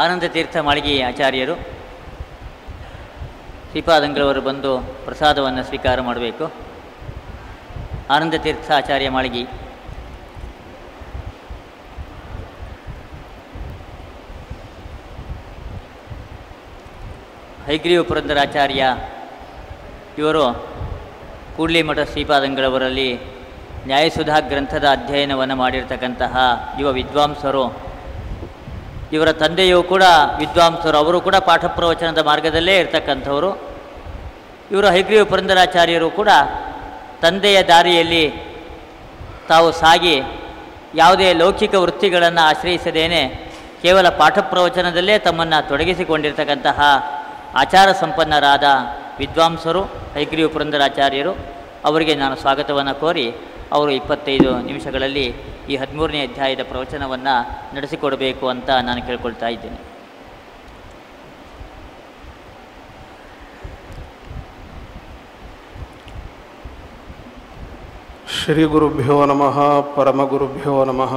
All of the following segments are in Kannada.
ಆನಂದ ತೀರ್ಥ ಮಾಳಿಗೆ ಆಚಾರ್ಯರು ಶ್ರೀಪಾದಂಗಳವರು ಬಂದು ಪ್ರಸಾದವನ್ನು ಸ್ವೀಕಾರ ಮಾಡಬೇಕು. ಆನಂದ ತೀರ್ಥ ಆಚಾರ್ಯ ಮಾಳಿಗೆ. ಹೈಗ್ರೀವ ಪುರಂದರಾಚಾರ್ಯ ಇವರು ಕೂಡ್ಲಿ ಮಠ ಶ್ರೀಪಾದಂಗಳವರಲ್ಲಿ ನ್ಯಾಯಸುಧಾ ಗ್ರಂಥದ ಅಧ್ಯಯನವನ್ನು ಮಾಡಿರ್ತಕ್ಕಂತಹ ಯುವ ವಿದ್ವಾಂಸರು ಇವರ ತಂದೆಯೂ ಕೂಡ ವಿದ್ವಾಂಸರು, ಅವರು ಕೂಡ ಪಾಠ ಪ್ರವಚನದ ಮಾರ್ಗದಲ್ಲೇ ಇರ್ತಕ್ಕಂಥವರು. ಇವರು ಹೈಗ್ರೀವ ಪುರಂದರಾಚಾರ್ಯರು ಕೂಡ ತಂದೆಯ ದಾರಿಯಲ್ಲಿ ತಾವು ಸಾಗಿ ಯಾವುದೇ ಲೌಕಿಕ ವೃತ್ತಿಗಳನ್ನು ಆಶ್ರಯಿಸದೇನೆ ಕೇವಲ ಪಾಠ ಪ್ರವಚನದಲ್ಲೇ ತಮ್ಮನ್ನು ತೊಡಗಿಸಿಕೊಂಡಿರ್ತಕ್ಕಂತಹ ಆಚಾರ ಸಂಪನ್ನರಾದ ವಿದ್ವಾಂಸರು, ಹೈಗ್ರೀವ ಪುರಂದರಾಚಾರ್ಯರು. ಅವರಿಗೆ ನಾನು ಸ್ವಾಗತವನ್ನು ಕೋರಿ ಅವರು ಇಪ್ಪತ್ತೈದು ನಿಮಿಷಗಳಲ್ಲಿ ಈ ಹದಿಮೂರನೇ ಅಧ್ಯಾಯದ ಪ್ರವಚನವನ್ನು ನಡೆಸಿಕೊಡಬೇಕು ಅಂತ ನಾನು ಕೇಳ್ಕೊಳ್ತಾ ಇದ್ದೇನೆ. ಶ್ರೀಗುರುಭ್ಯೋ ನಮಃ ಪರಮಗುರುಭ್ಯೋ ನಮಃ.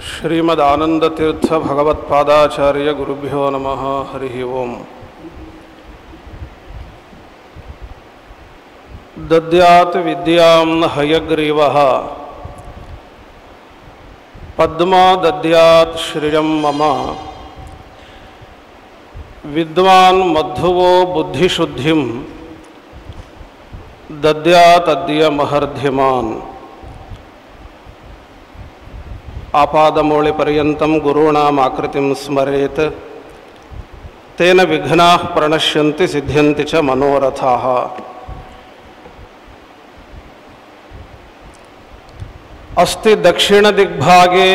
ಶ್ರೀಮದಾನಂದತೀರ್ಥ ಭಗವತ್ಪಾದಾಚಾರ್ಯ ಗುರುಭ್ಯೋ ನಮಃ, ಹರಿ ಓಂ. दद्यात विद्यां हयग्रीव। पद्मा दद्यात श्रियं मम। विद्वान मध्वो बुद्धिशुद्धि। दद्यात अद्य महर्ध्यमान् आपादमौलिपर्यन्तं गुरूणाम् तेन विघ्ना प्रणश्य सिद्ध्य च ಅಸ್ತಿ ದಕ್ಷಿಣದಿಗ್ಭಾಗೆ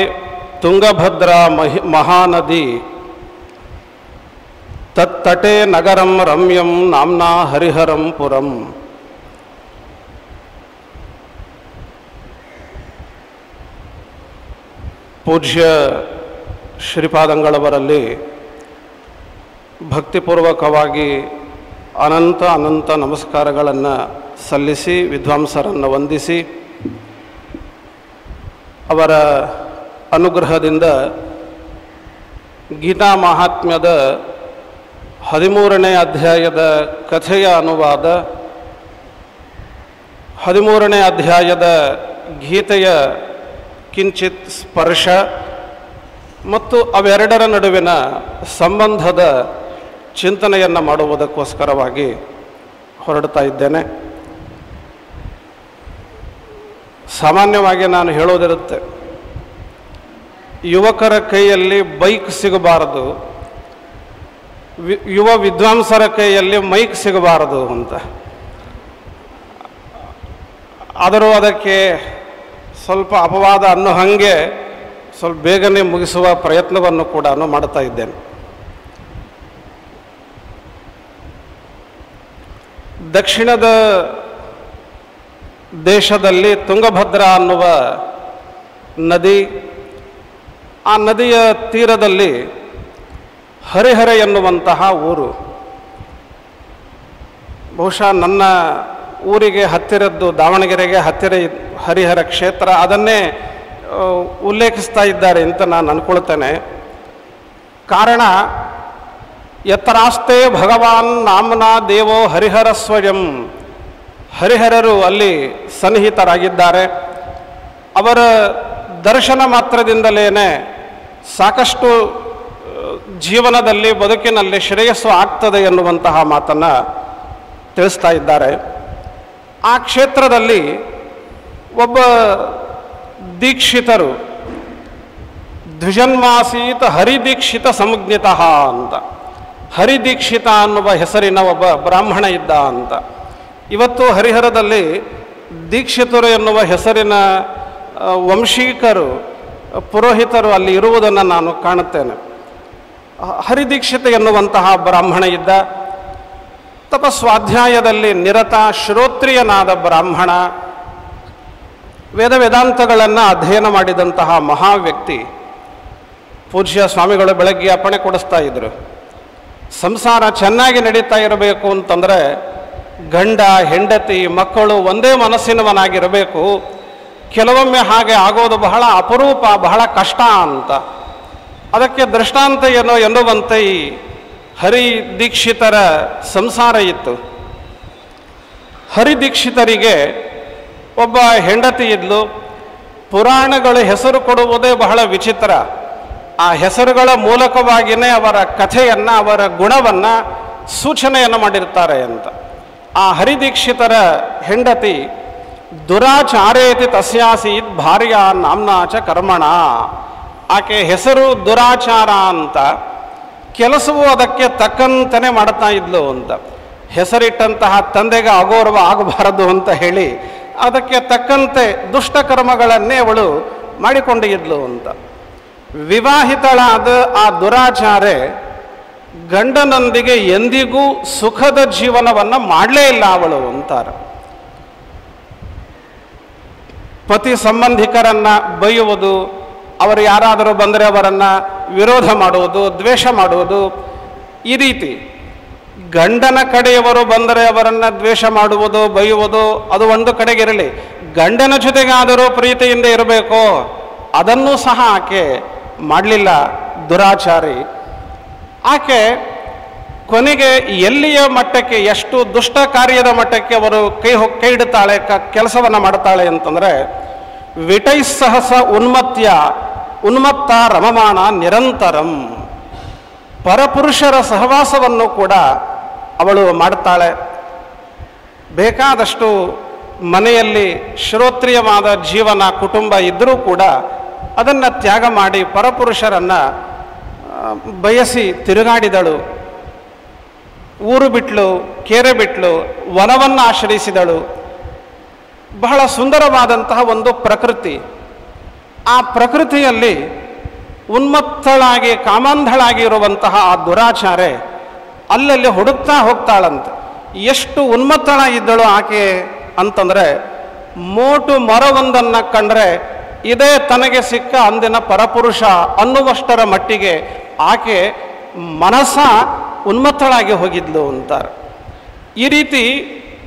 ತುಂಗಭದ್ರಾ ಮಹಿ, ಮಹಾನದಿ. ತತ್ತಟೆ ನಗರಂ ರಮ್ಯಂ ನಾಮ್ನಾ ಹರಿಹರಂ ಪುರಂ. ಪೂಜ್ಯ ಶ್ರೀಪಾದಂಗಳವರಲ್ಲಿ ಭಕ್ತಿಪೂರ್ವಕವಾಗಿ ಅನಂತ ಅನಂತ ನಮಸ್ಕಾರಗಳನ್ನು ಸಲ್ಲಿಸಿ, ವಿದ್ವಾಂಸರನ್ನು ವಂದಿಸಿ ಅವರ ಅನುಗ್ರಹದಿಂದ ಗೀತಾ ಮಹಾತ್ಮ್ಯದ ಹದಿಮೂರನೇ ಅಧ್ಯಾಯದ ಕಥೆಯ ಅನುವಾದ, ಹದಿಮೂರನೇ ಅಧ್ಯಾಯದ ಗೀತೆಯ ಕಿಂಚಿತ್ ಸ್ಪರ್ಶ ಮತ್ತು ಅವೆರಡರ ನಡುವಿನ ಸಂಬಂಧದ ಚಿಂತನೆಯನ್ನು ಮಾಡುವುದಕ್ಕೋಸ್ಕರವಾಗಿ ಹೊರಡ್ತಾ ಇದ್ದೇನೆ. ಸಾಮಾನ್ಯವಾಗಿ ನಾನು ಹೇಳೋದಿರುತ್ತೆ, ಯುವಕರ ಕೈಯಲ್ಲಿ ಬೈಕ್ ಸಿಗಬಾರದು ಯುವ ವಿದ್ವಾಂಸರ ಕೈಯಲ್ಲಿ ಮೈಕ್ ಸಿಗಬಾರದು ಅಂತ. ಆದರೂ ಅದಕ್ಕೆ ಸ್ವಲ್ಪ ಅಪವಾದ ಅನ್ನೋ ಹಾಗೆ ಸ್ವಲ್ಪ ಬೇಗನೆ ಮುಗಿಸುವ ಪ್ರಯತ್ನವನ್ನು ಕೂಡ ಮಾಡ್ತಾ ಇದ್ದೇನೆ. ದಕ್ಷಿಣದ ದೇಶದಲ್ಲಿ ತುಂಗಭದ್ರಾ ಅನ್ನುವ ನದಿ, ಆ ನದಿಯ ತೀರದಲ್ಲಿ ಹರಿಹರ ಎನ್ನುವಂತಹ ಊರು. ಬಹುಶಃ ನನ್ನ ಊರಿಗೆ ಹತ್ತಿರದ್ದು ದಾವಣಗೆರೆಗೆ ಹತ್ತಿರ ಹರಿಹರ ಕ್ಷೇತ್ರ. ಅದನ್ನೇ ಉಲ್ಲೇಖಿಸ್ತಾ ಇದ್ದಾರೆ ಅಂತ ನಾನು ಅಂದ್ಕೊಳ್ತೇನೆ ಕಾರಣ ಎತ್ತರಾಸ್ತೆ ಭಗವಾನ್ ನಾಮನಾ ದೇವೋ ಹರಿಹರ ಸ್ವಯಂ. ಹರಿಹರರು ಅಲ್ಲಿ ಸನ್ನಿಹಿತರಾಗಿದ್ದಾರೆ. ಅವರ ದರ್ಶನ ಮಾತ್ರದಿಂದಲೇ ಸಾಕಷ್ಟು ಜೀವನದಲ್ಲಿ ಬದುಕಿನಲ್ಲಿ ಶ್ರೇಯಸ್ಸು ಆಗ್ತದೆ ಎನ್ನುವಂತಹ ಮಾತನ್ನು ತಿಳಿಸ್ತಾ ಇದ್ದಾರೆ. ಆ ಕ್ಷೇತ್ರದಲ್ಲಿ ಒಬ್ಬ ದೀಕ್ಷಿತರು, ದ್ವಿಜನ್ಮಾಸೀತ ಹರಿದೀಕ್ಷಿತ ಸಮಜ್ಞಿತ ಅಂತ. ಹರಿದೀಕ್ಷಿತ ಅನ್ನುವ ಹೆಸರಿನ ಒಬ್ಬ ಬ್ರಾಹ್ಮಣ ಇದ್ದ ಅಂತ. ಇವತ್ತು ಹರಿಹರದಲ್ಲಿ ದೀಕ್ಷಿತರು ಎನ್ನುವ ಹೆಸರಿನ ವಂಶೀಕರು, ಪುರೋಹಿತರು ಅಲ್ಲಿ ಇರುವುದನ್ನು ನಾನು ಕಾಣುತ್ತೇನೆ. ಹರಿದೀಕ್ಷಿತ ಎನ್ನುವಂತಹ ಬ್ರಾಹ್ಮಣ ಇದ್ದ, ತಪಸ್ವಾಧ್ಯಾಯದಲ್ಲಿ ನಿರತ, ಶ್ರೋತ್ರಿಯನಾದ ಬ್ರಾಹ್ಮಣ ವೇದ ವೇದಾಂತಗಳನ್ನು ಅಧ್ಯಯನ ಮಾಡಿದಂತಹ ಮಹಾ ವ್ಯಕ್ತಿ, ಪೂಜ್ಯ ಸ್ವಾಮಿಗಳು ಬೆಳಗ್ಗೆ ಅಪ್ಪಣೆ ಕೊಡಿಸ್ತಾ ಇದ್ರು. ಸಂಸಾರ ಚೆನ್ನಾಗಿ ನಡೀತಾ ಇರಬೇಕು ಅಂತಂದರೆ ಗಂಡ, ಹೆಂಡತಿ, ಮಕ್ಕಳು ಒಂದೇ ಮನಸ್ಸಿನವನಾಗಿರಬೇಕು. ಕೆಲವೊಮ್ಮೆ ಹಾಗೆ ಆಗೋದು ಬಹಳ ಅಪರೂಪ, ಬಹಳ ಕಷ್ಟ ಅಂತ. ಅದಕ್ಕೆ ದೃಷ್ಟಾಂತ ಏನೋ ಎನ್ನುವಂತೆ ಈ ಹರಿ ದೀಕ್ಷಿತರ ಸಂಸಾರ ಇತ್ತು. ಹರಿ ದೀಕ್ಷಿತರಿಗೆ ಒಬ್ಬ ಹೆಂಡತಿ ಇದ್ಲು. ಪುರಾಣಗಳು ಹೆಸರು ಕೊಡುವುದೇ ಬಹಳ ವಿಚಿತ್ರ. ಆ ಹೆಸರುಗಳ ಮೂಲಕವಾಗಿಯೇ ಅವರ ಕಥೆಯನ್ನು, ಅವರ ಗುಣವನ್ನು ಸೂಚನೆಯನ್ನು ಮಾಡಿರ್ತಾರೆ ಅಂತ. ಆ ಹರಿದೀಕ್ಷಿತರ ಹೆಂಡತಿ ದುರಾಚಾರೇತಿ ತಸ್ಯಾಸೀತ್ ಭಾರ್ಯ ನಾಮ್ನಾಚ ಕರ್ಮಣ. ಆಕೆ ಹೆಸರು ದುರಾಚಾರ ಅಂತ ಕೆಲಸವು ಅದಕ್ಕೆ ತಕ್ಕಂತನೇ ಮಾಡ್ತಾ ಇದ್ಲು ಅಂತ. ಹೆಸರಿಟ್ಟಂತಹ ತಂದೆಗೆ ಅಗೌರವ ಆಗಬಾರದು ಅಂತ ಹೇಳಿ ಅದಕ್ಕೆ ತಕ್ಕಂತೆ ದುಷ್ಟಕರ್ಮಗಳನ್ನೇ ಅವಳು ಮಾಡಿಕೊಂಡು ಅಂತ. ವಿವಾಹಿತಳಾದ ಆ ದುರಾಚಾರೆ ಗಂಡನೊಂದಿಗೆ ಎಂದಿಗೂ ಸುಖದ ಜೀವನವನ್ನು ಮಾಡಲೇ ಇಲ್ಲ ಅವಳು ಅಂತಾರೆ. ಪತಿ ಸಂಬಂಧಿಕರನ್ನ ಬೈಯುವುದು, ಅವರು ಯಾರಾದರೂ ಬಂದರೆ ಅವರನ್ನು ವಿರೋಧ ಮಾಡುವುದು, ದ್ವೇಷ ಮಾಡುವುದು ಈ ರೀತಿ. ಗಂಡನ ಕಡೆಯವರು ಬಂದರೆ ಅವರನ್ನು ದ್ವೇಷ ಮಾಡುವುದು, ಬೈಯುವುದು ಅದು ಒಂದು ಕಡೆಗಿರಲಿ. ಗಂಡನ ಜೊತೆಗಾದರೂ ಪ್ರೀತಿಯಿಂದ ಇರಬೇಕು, ಅದನ್ನೂ ಸಹ ಆಕೆ ಮಾಡಲಿಲ್ಲ ದುರಾಚಾರಿ. ಆಕೆ ಕೊನೆಗೆ ಎಲ್ಲಿಯ ಮಟ್ಟಕ್ಕೆ, ಎಷ್ಟು ದುಷ್ಟ ಕಾರ್ಯದ ಮಟ್ಟಕ್ಕೆ ಅವರು ಕೈ ಕೈ ಇಡುತ್ತಾಳೆ, ಕ, ಕೆಲಸವನ್ನು ಮಾಡ್ತಾಳೆ ಅಂತಂದರೆ ವಿಟೈಸ್ಸಹಸ ಉನ್ಮತ್ಯ ಉನ್ಮತ್ತ ರಮಮಾಣ ನಿರಂತರಂ. ಪರಪುರುಷರ ಸಹವಾಸವನ್ನು ಕೂಡ ಅವಳು ಮಾಡ್ತಾಳೆ ಬೇಕಾದಷ್ಟು ಮನೆಯಲ್ಲಿ ಶ್ರೋತ್ರಿಯವಾದ ಜೀವನ, ಕುಟುಂಬ ಇದ್ದರೂ ಕೂಡ ಅದನ್ನು ತ್ಯಾಗ ಮಾಡಿ ಪರಪುರುಷರನ್ನು ಬಯಸಿ ತಿರುಗಾಡಿದಳು. ಊರು ಬಿಟ್ಲು, ಕೆರೆ ಬಿಟ್ಲು, ವನವನ್ನು ಆಶ್ರಯಿಸಿದಳು. ಬಹಳ ಸುಂದರವಾದಂತಹ ಒಂದು ಪ್ರಕೃತಿ. ಆ ಪ್ರಕೃತಿಯಲ್ಲಿ ಉನ್ಮತ್ತಳಾಗಿ, ಕಾಮಾಂಧಳಾಗಿ ಇರುವಂತಹ ಆ ದುರಾಚಾರೆ ಅಲ್ಲಲ್ಲಿ ಹುಡುಕ್ತಾ ಹೋಗ್ತಾಳಂತೆ. ಎಷ್ಟು ಉನ್ಮತ್ತಳ ಇದ್ದಳು ಆಕೆ ಅಂತಂದರೆ, ಮೋಟು ಮರವೊಂದನ್ನು ಕಂಡ್ರೆ, ಇದೇ ತನಗೆ ಸಿಕ್ಕ ಅಂದಿನ ಪರಪುರುಷ ಅನ್ನುವಷ್ಟರ ಮಟ್ಟಿಗೆ ಆಕೆ ಮನಸ್ಸ ಉನ್ಮತ್ತಳಾಗಿ ಹೋಗಿದ್ಲು ಅಂತಾರೆ. ಈ ರೀತಿ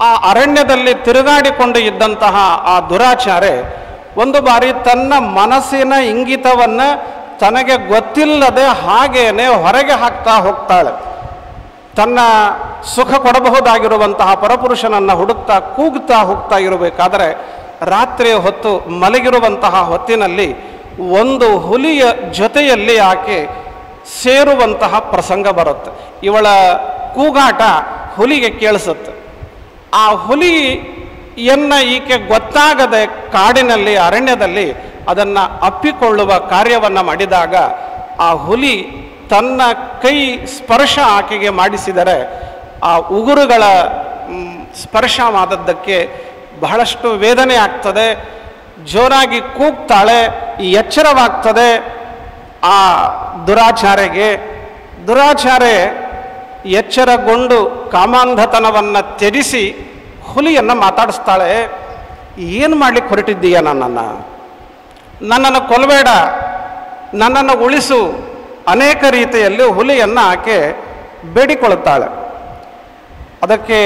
ಆ ಅರಣ್ಯದಲ್ಲಿ ತಿರುಗಾಡಿಕೊಂಡು ಇದ್ದಂತಹ ಆ ದುರಾಚಾರೆ ಒಂದು ಬಾರಿ ತನ್ನ ಮನಸ್ಸಿನ ಇಂಗಿತವನ್ನು ತನಗೆ ಗೊತ್ತಿಲ್ಲದೆ ಹಾಗೇನೆ ಹೊರಗೆ ಹಾಕ್ತಾ ಹೋಗ್ತಾಳೆ. ತನ್ನ ಸುಖ ಕೊಡಬಹುದಾಗಿರುವಂತಹ ಪರಪುರುಷನನ್ನು ಹುಡುಕ್ತಾ ಕೂಗ್ತಾ ಹೋಗ್ತಾ ಇರಬೇಕಾದರೆ ರಾತ್ರಿ ಹೊತ್ತು ಮಲಗಿರುವಂತಹ ಹೊತ್ತಿನಲ್ಲಿ ಒಂದು ಹುಲಿಯ ಜೊತೆಯಲ್ಲಿ ಆಕೆ ಸೇರುವಂತಹ ಪ್ರಸಂಗ ಬರುತ್ತೆ. ಇವಳ ಕೂಗಾಟ ಹುಲಿಗೆ ಕೇಳಿಸುತ್ತೆ. ಆ ಹುಲಿಯನ್ನ ಈಕೆ ಗೊತ್ತಾಗದೆ ಕಾಡಿನಲ್ಲಿ, ಅರಣ್ಯದಲ್ಲಿ ಅದನ್ನು ಅಪ್ಪಿಕೊಳ್ಳುವ ಕಾರ್ಯವನ್ನು ಮಾಡಿದಾಗ ಆ ಹುಲಿ ತನ್ನ ಕೈ ಸ್ಪರ್ಶ ಆಕೆಗೆ ಮಾಡಿಸಿದರೆ ಆ ಉಗುರುಗಳ ಸ್ಪರ್ಶವಾದದ್ದಕ್ಕೆ ಬಹಳಷ್ಟು ವೇದನೆ ಆಗ್ತದೆ. ಜೋರಾಗಿ ಕೂಗ್ತಾಳೆ ಎಚ್ಚರವಾಗ್ತದೆ. ಆ ದುರಾಚಾರೆಗೆ, ದುರಾಚಾರೆ ಎಚ್ಚರಗೊಂಡು ಕಾಮಾಂಧತನವನ್ನು ತ್ಯಜಿಸಿ ಹುಲಿಯನ್ನು ಮಾತಾಡಿಸ್ತಾಳೆ, ಏನು ಮಾಡಲಿಕ್ಕೆ ಹೊರಟಿದ್ದೀಯ ನನ್ನನ್ನು? ನನ್ನನ್ನು ಕೊಲ್ಲಬೇಡ ನನ್ನನ್ನು ಉಳಿಸು. ಅನೇಕ ರೀತಿಯಲ್ಲಿ ಹುಲಿಯನ್ನು ಆಕೆ ಬೇಡಿಕೊಳ್ಳುತ್ತಾಳೆ. ಅದಕ್ಕೆ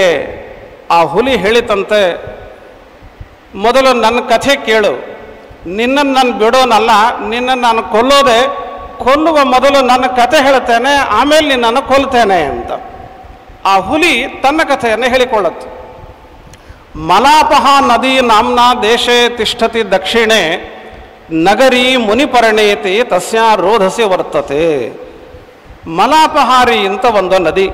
ಆ ಹುಲಿ ಹೇಳಿತಂತೆ, ಮೊದಲು ನನ್ನ ಕಥೆ ಕೇಳು. ನಿನ್ನನ್ನು ನಾನು ಬಿಡೋನಲ್ಲ ನಿನ್ನನ್ನು ನಾನು ಕೊಲ್ಲೋದೆ ಕೊಲ್ಲುವ ಮೊದಲು ನನ್ನ ಕಥೆ ಹೇಳ್ತೇನೆ, ಆಮೇಲೆ ನಿನ್ನನ್ನು ಕೊಲ್ತೇನೆ ಅಂತ. ಆ ಹುಲಿ ತನ್ನ ಕಥೆಯನ್ನು ಹೇಳಿಕೊಳ್ಳುತ್ತೆ. ಮಲಾಪಹ ನದಿ ನಾಮ್ನ ದೇಶೇ ತಿಷ್ಠತಿ ದಕ್ಷಿಣೆ, ನಗರಿ ಮುನಿಪರಣೇತಿ ತಸ್ಯ ರೋಧಸಿ ವರ್ತತೆ. ಮಲಾಪಹಾರಿ ಅಂತ ಒಂದು ನದಿ.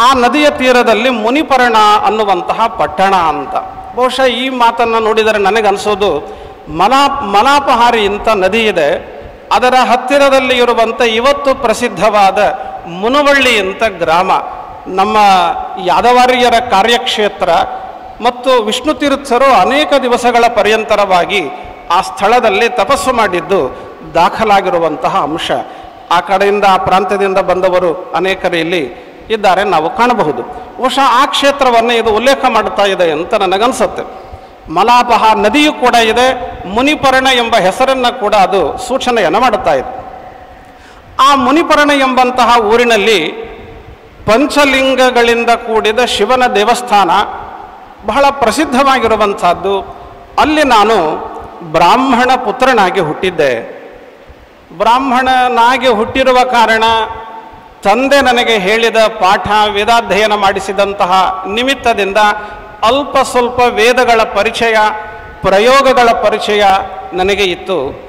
ಆ ನದಿಯ ತೀರದಲ್ಲಿ ಮುನಿಪರ್ಣ ಅನ್ನುವಂತಹ ಪಟ್ಟಣ ಅಂತ. ಬಹುಶಃ ಈ ಮಾತನ್ನು ನೋಡಿದರೆ ನನಗನ್ಸೋದು, ಮಲಾ ಮಲಾಪಹಾರಿ ಇಂಥ ನದಿ ಇದೆ. ಅದರ ಹತ್ತಿರದಲ್ಲಿ ಇರುವಂಥ ಇವತ್ತು ಪ್ರಸಿದ್ಧವಾದ ಮುನವಳ್ಳಿ ಅಂತ ಗ್ರಾಮ. ನಮ್ಮ ಯಾದವಾರ್ಯರ ಕಾರ್ಯಕ್ಷೇತ್ರ ಮತ್ತು ವಿಷ್ಣು ತೀರ್ಥರು ಅನೇಕ ದಿವಸಗಳ ಪರ್ಯಂತರವಾಗಿ ಆ ಸ್ಥಳದಲ್ಲಿ ತಪಸ್ಸು ಮಾಡಿದ್ದು ದಾಖಲಾಗಿರುವಂತಹ ಅಂಶ. ಆ ಕಡೆಯಿಂದ ಆ ಪ್ರಾಂತ್ಯದಿಂದ ಬಂದವರು ಅನೇಕರು ಇಲ್ಲಿ ಇದ್ದಾರೆ, ನಾವು ಕಾಣಬಹುದು. ಬಹುಶಃ ಆ ಕ್ಷೇತ್ರವನ್ನು ಇದು ಉಲ್ಲೇಖ ಮಾಡ್ತಾ ಇದೆ ಅಂತ ನನಗನ್ಸುತ್ತೆ. ಮಲಾಪಹ ನದಿಯೂ ಕೂಡ ಇದೆ, ಮುನಿಪರ್ಣ ಎಂಬ ಹೆಸರನ್ನು ಕೂಡ ಅದು ಸೂಚನೆಯನ್ನು ಮಾಡುತ್ತಾ ಇದೆ. ಆ ಮುನಿಪರ್ಣ ಎಂಬಂತಹ ಊರಿನಲ್ಲಿ ಪಂಚಲಿಂಗಗಳಿಂದ ಕೂಡಿದ ಶಿವನ ದೇವಸ್ಥಾನ ಬಹಳ ಪ್ರಸಿದ್ಧವಾಗಿರುವಂಥದ್ದು. ಅಲ್ಲಿ ನಾನು ಬ್ರಾಹ್ಮಣ ಪುತ್ರನಾಗಿ ಹುಟ್ಟಿದ್ದೆ. ಬ್ರಾಹ್ಮಣನಾಗಿ ಹುಟ್ಟಿರುವ ಕಾರಣ ತಂದೆ ನನಗೆ ಹೇಳಿದ ಪಾಠ ವೇದಾಧ್ಯಯನ ಮಾಡಿಸಿದಂತಹ ನಿಮಿತ್ತದಿಂದ ಅಲ್ಪ ಸ್ವಲ್ಪ ವೇದಗಳ ಪರಿಚಯ, ಪ್ರಯೋಗಗಳ ಪರಿಚಯ ನನಗೆ ಇತ್ತು.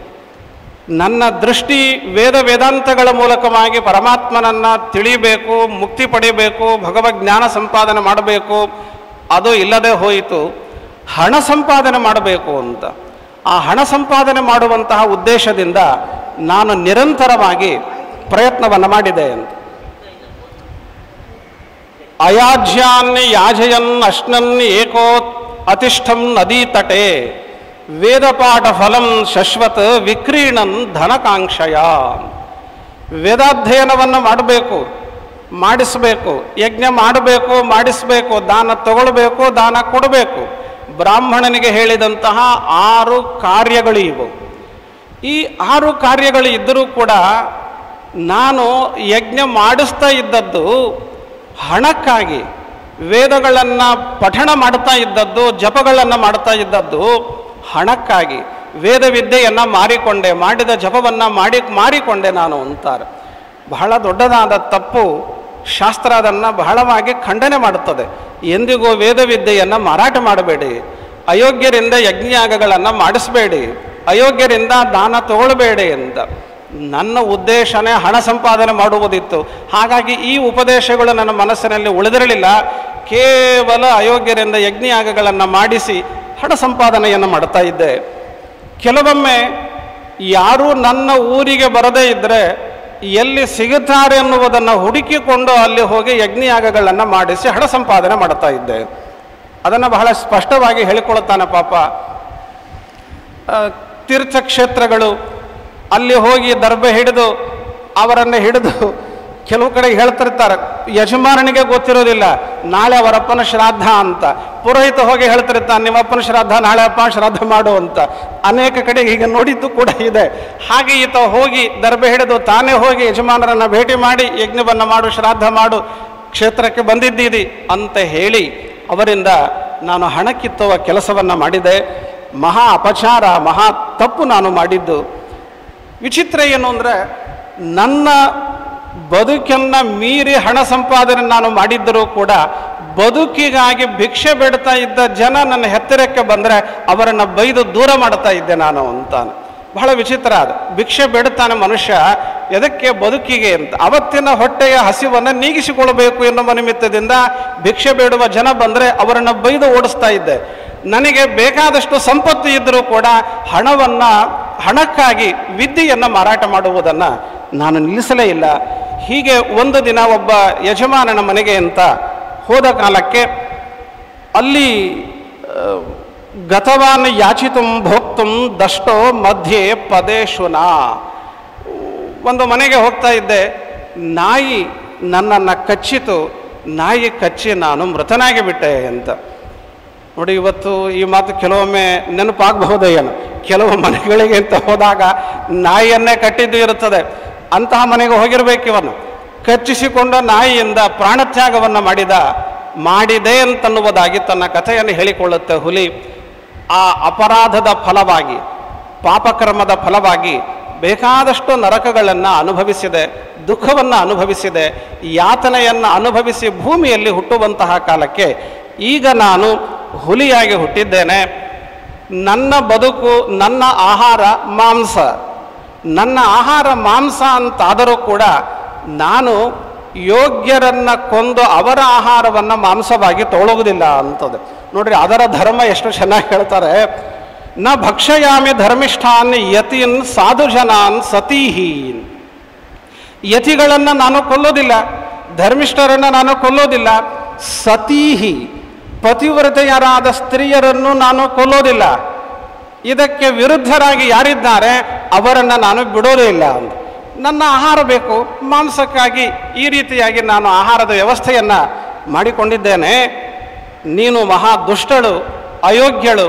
ನನ್ನ ದೃಷ್ಟಿ ವೇದ ವೇದಾಂತಗಳ ಮೂಲಕವಾಗಿ ಪರಮಾತ್ಮನನ್ನು ತಿಳಿಬೇಕು, ಮುಕ್ತಿ ಪಡಿಬೇಕು ಭಗವದ್ ಜ್ಞಾನ ಸಂಪಾದನೆ ಮಾಡಬೇಕು. ಅದು ಇಲ್ಲದೆ ಹೋಯಿತು. ಹಣ ಸಂಪಾದನೆ ಮಾಡಬೇಕು ಅಂತ. ಆ ಹಣ ಸಂಪಾದನೆ ಮಾಡುವಂತಹ ಉದ್ದೇಶದಿಂದ ನಾನು ನಿರಂತರವಾಗಿ ಪ್ರಯತ್ನವನ್ನು ಮಾಡಿದೆ ಅಂತ. ಅಯಾಜ್ಯಾನ್ ಯಾಜಯನ್ ಅಶ್ನನ್ ಏಕೋ ಅತಿಷ್ಠಂ ನದೀ ತಟೆ ವೇದಪಾಠ ಫಲಂ ಶಶ್ವತ್ ವಿಕ್ರೀಣನ್ ಧನಕಾಂಕ್ಷಯ. ವೇದಾಧ್ಯಯನವನ್ನು ಮಾಡಬೇಕು, ಮಾಡಿಸಬೇಕು, ಯಜ್ಞ ಮಾಡಬೇಕು, ಮಾಡಿಸಬೇಕು, ದಾನ ತಗೊಳ್ಬೇಕು, ದಾನ ಕೊಡಬೇಕು. ಬ್ರಾಹ್ಮಣನಿಗೆ ಹೇಳಿದಂತಹ ಆರು ಕಾರ್ಯಗಳು ಇವು. ಈ ಆರು ಕಾರ್ಯಗಳು ಇದ್ದರೂ ಕೂಡ ನಾನು ಯಜ್ಞ ಮಾಡಿಸ್ತಾ ಇದ್ದದ್ದು ಹಣಕ್ಕಾಗಿ ವೇದಗಳನ್ನು ಪಠಣ ಮಾಡ್ತಾ ಇದ್ದದ್ದು, ಜಪಗಳನ್ನು ಮಾಡ್ತಾ ಇದ್ದದ್ದು, ಹಣಕ್ಕಾಗಿ ವೇದ ವಿದ್ಯೆಯನ್ನು ಮಾರಿಕೊಂಡೆ, ಮಾಡಿದ ಜಪವನ್ನು ಮಾಡಿ, ಮಾರಿಕೊಂಡೆ ನಾನು ಅಂತಾರೆ. ಬಹಳ ದೊಡ್ಡದಾದ ತಪ್ಪು ಶಾಸ್ತ್ರ ಅದನ್ನು ಬಹಳವಾಗಿ ಖಂಡನೆ ಮಾಡುತ್ತದೆ. ಎಂದಿಗೂ ವೇದ ವಿದ್ಯೆಯನ್ನು ಮಾರಾಟ ಮಾಡಬೇಡಿ. ಅಯೋಗ್ಯರಿಂದ ಯಜ್ಞಯಾಗಗಳನ್ನು ಮಾಡಿಸಬೇಡಿ. ಅಯೋಗ್ಯರಿಂದ ದಾನ ತಗೊಳ್ಬೇಡಿ ಅಂತ. ನನ್ನ ಉದ್ದೇಶನೇ ಹಣ ಸಂಪಾದನೆ ಮಾಡುವುದಿತ್ತು. ಹಾಗಾಗಿ ಈ ಉಪದೇಶಗಳು ನನ್ನ ಮನಸ್ಸಿನಲ್ಲಿ ಉಳಿದಿರಲಿಲ್ಲ. ಕೇವಲ ಅಯೋಗ್ಯರಿಂದ ಯಜ್ಞಯಾಗಗಳನ್ನು ಮಾಡಿಸಿ ಹಣ ಸಂಪಾದನೆಯನ್ನು ಮಾಡ್ತಾ ಇದ್ದೆ. ಕೆಲವೊಮ್ಮೆ ಯಾರೂ ನನ್ನ ಊರಿಗೆ ಬರದೇ ಇದ್ದರೆ ಎಲ್ಲಿ ಸಿಗುತ್ತಾರೆ ಎನ್ನುವುದನ್ನು ಹುಡುಕಿಕೊಂಡು ಅಲ್ಲಿ ಹೋಗಿ ಯಜ್ಞಯಾಗಗಳನ್ನು ಮಾಡಿಸಿ ಹಣ ಸಂಪಾದನೆ ಮಾಡ್ತಾ ಇದ್ದೆ. ಅದನ್ನು ಬಹಳ ಸ್ಪಷ್ಟವಾಗಿ ಹೇಳಿಕೊಳ್ಳುತ್ತಾನೆ ಪಾಪ. ತೀರ್ಥಕ್ಷೇತ್ರಗಳು ಅಲ್ಲಿ ಹೋಗಿ ದರ್ಬೆ ಹಿಡಿದು ಅವರನ್ನು ಹಿಡಿದು ಕೆಲವು ಕಡೆ ಹೇಳ್ತಿರ್ತಾರೆ, ಯಜಮಾನನಿಗೆ ಗೊತ್ತಿರೋದಿಲ್ಲ, ನಾಳೆ ಅವರಪ್ಪನ ಶ್ರಾದ್ದ ಅಂತ. ಪುರೋಹಿತ ಹೋಗಿ ಹೇಳ್ತಿರ್ತಾನೆ ನಿಮ್ಮಪ್ಪನ ಶ್ರಾದ್ದ ನಾಳೆ ಅಪ್ಪ ಶ್ರಾದ್ದ ಮಾಡು ಅಂತ. ಅನೇಕ ಕಡೆ ಈಗ ನೋಡಿದ್ದು ಕೂಡ ಇದೆ. ಹಾಗೆ ಈತ ಹೋಗಿ ದರ್ಬೆ ಹಿಡಿದು ತಾನೇ ಹೋಗಿ ಯಜಮಾನರನ್ನು ಭೇಟಿ ಮಾಡಿ, ಯಜ್ಞವನ್ನು ಮಾಡು, ಶ್ರಾದ್ದ ಮಾಡು, ಕ್ಷೇತ್ರಕ್ಕೆ ಬಂದಿದ್ದೀರಿ ಅಂತ ಹೇಳಿ ಅವರಿಂದ, ನಾನು ಹಣ ಕಿತ್ತುವ ಕೆಲಸವನ್ನು ಮಾಡಿದೆ, ಮಹಾ ಅಪಚಾರ, ಮಹಾ ತಪ್ಪು ನಾನು ಮಾಡಿದ್ದು ವಿಚಿತ್ರ ಏನು ಅಂದರೆ ನನ್ನ ಬದುಕನ್ನು ಮೀರಿ ಹಣ ಸಂಪಾದನೆ ನಾನು ಮಾಡಿದ್ದರೂ ಕೂಡ ಬದುಕಿಗಾಗಿ ಭಿಕ್ಷೆ ಬೇಡ್ತಾ ಇದ್ದ ಜನ ನನ್ನ ಹತ್ತಿರಕ್ಕೆ ಬಂದರೆ ಅವರನ್ನು ಬೈದು ದೂರ ಮಾಡ್ತಾ ಇದ್ದೆ ನಾನು ಅಂತಾನೆ. ಬಹಳ ವಿಚಿತ್ರ ಅದು. ಭಿಕ್ಷೆ ಬೇಡುತ್ತಾನೆ ಮನುಷ್ಯ, ಎದಕ್ಕೆ ಬದುಕಿಗೆ ಅಂತ? ಅವತ್ತಿನ ಹೊಟ್ಟೆಯ ಹಸಿವನ್ನು ನೀಗಿಸಿಕೊಳ್ಳಬೇಕು ಎನ್ನುವ ನಿಮಿತ್ತದಿಂದ ಭಿಕ್ಷೆ ಬೇಡುವ ಜನ ಬಂದರೆ ಅವರನ್ನು ಬೈದು ಓಡಿಸ್ತಾ ಇದ್ದೆ. ನನಗೆ ಬೇಕಾದಷ್ಟು ಸಂಪತ್ತು ಇದ್ದರೂ ಕೂಡ ಹಣವನ್ನು ಹಣಕ್ಕಾಗಿ ವಿದ್ಯೆಯನ್ನು ಮಾರಾಟ ಮಾಡುವುದನ್ನು ನಾನು ನಿಲ್ಲಿಸಲೇ ಇಲ್ಲ. ಹೀಗೆ ಒಂದು ದಿನ ಒಬ್ಬ ಯಜಮಾನನ ಮನೆಗೆ ಅಂತ ಹೋದ ಕಾಲಕ್ಕೆ ಅಲ್ಲಿ ಗತವಾನ್ ಯಾಚಿತು ಭೋಕ್ತು ದಷ್ಟೋ ಮಧ್ಯೆ ಪದೇಶುನ. ಒಂದು ಮನೆಗೆ ಹೋಗ್ತಾ ಇದ್ದೆ. ನಾಯಿ ನನ್ನನ್ನು ಕಚ್ಚಿತು. ನಾಯಿ ಕಚ್ಚಿ ನಾನು ಮೃತನಾಗಿ ಬಿಟ್ಟೆ ಅಂತ. ನೋಡಿ, ಇವತ್ತು ಈ ಮಾತು ಕೆಲವೊಮ್ಮೆ ನೆನಪಾಗಬಹುದೇ ಏನು ಕೆಲವು ಮನೆಗಳಿಗೆ ಅಂತ ಹೋದಾಗ ನಾಯಿಯನ್ನೇ ಕಟ್ಟಿದ್ದು ಇರುತ್ತದೆ. ಅಂತಹ ಮನೆಗೆ ಹೋಗಿರ್ಬೇಕು ಇವನು. ಕಚ್ಚಿಸಿಕೊಂಡ ನಾಯಿಯಿಂದ ಪ್ರಾಣತ್ಯಾಗವನ್ನು ಮಾಡಿದ, ಮಾಡಿದೆ ಅಂತನ್ನುವುದಾಗಿ ತನ್ನ ಕಥೆಯನ್ನು ಹೇಳಿಕೊಳ್ಳುತ್ತೆ ಹುಲಿ. ಆ ಅಪರಾಧದ ಫಲವಾಗಿ, ಪಾಪಕರ್ಮದ ಫಲವಾಗಿ ಬೇಕಾದಷ್ಟು ನರಕಗಳನ್ನು ಅನುಭವಿಸಿದೆ, ದುಃಖವನ್ನು ಅನುಭವಿಸಿದೆ, ಯಾತನೆಯನ್ನು ಅನುಭವಿಸಿ ಭೂಮಿಯಲ್ಲಿ ಹುಟ್ಟುವಂತಹ ಕಾಲಕ್ಕೆ ಈಗ ನಾನು ಹುಲಿಯಾಗಿ ಹುಟ್ಟಿದ್ದೇನೆ. ನನ್ನ ಬದುಕು, ನನ್ನ ಆಹಾರ ಮಾಂಸ. ನನ್ನ ಆಹಾರ ಮಾಂಸ ಅಂತಾದರೂ ಕೂಡ ನಾನು ಯೋಗ್ಯರನ್ನ ಕೊಂದು ಅವರ ಆಹಾರವನ್ನು ಮಾಂಸವಾಗಿ ತೊಗೊಳುವುದಿಲ್ಲ ಅಂತದೆ. ನೋಡ್ರಿ, ಅದರ ಧರ್ಮ ಎಷ್ಟು ಚೆನ್ನಾಗಿ ಹೇಳ್ತಾರೆ. ನ ಭಕ್ಷಯಾಮಿ ಧರ್ಮಿಷ್ಠಾನ್ ಯತಿನ್ ಸಾಧು ಜನಾನ್ ಸತೀಹೀನ್. ಯತಿಗಳನ್ನು ನಾನು ಕೊಲ್ಲೋದಿಲ್ಲ ಧರ್ಮಿಷ್ಠರನ್ನು ನಾನು ಕೊಲ್ಲೋದಿಲ್ಲ ಸತೀಹಿ. ಪತಿವ್ರತೆಯರಾದ ಸ್ತ್ರೀಯರನ್ನು ನಾನು ಕೊಲ್ಲೋದಿಲ್ಲ. ಇದಕ್ಕೆ ವಿರುದ್ಧರಾಗಿ ಯಾರಿದ್ದಾರೆ ಅವರನ್ನು ನಾನು ಬಿಡೋದೇ ಇಲ್ಲ ಅಂತ ನನ್ನ ಆಹಾರ ಬೇಕು. ಮಾಂಸಕ್ಕಾಗಿ ಈ ರೀತಿಯಾಗಿ ನಾನು ಆಹಾರದ ವ್ಯವಸ್ಥೆಯನ್ನು ಮಾಡಿಕೊಂಡಿದ್ದೇನೆ. ನೀನು ಮಹಾ ದುಷ್ಟಳು, ಅಯೋಗ್ಯಳು,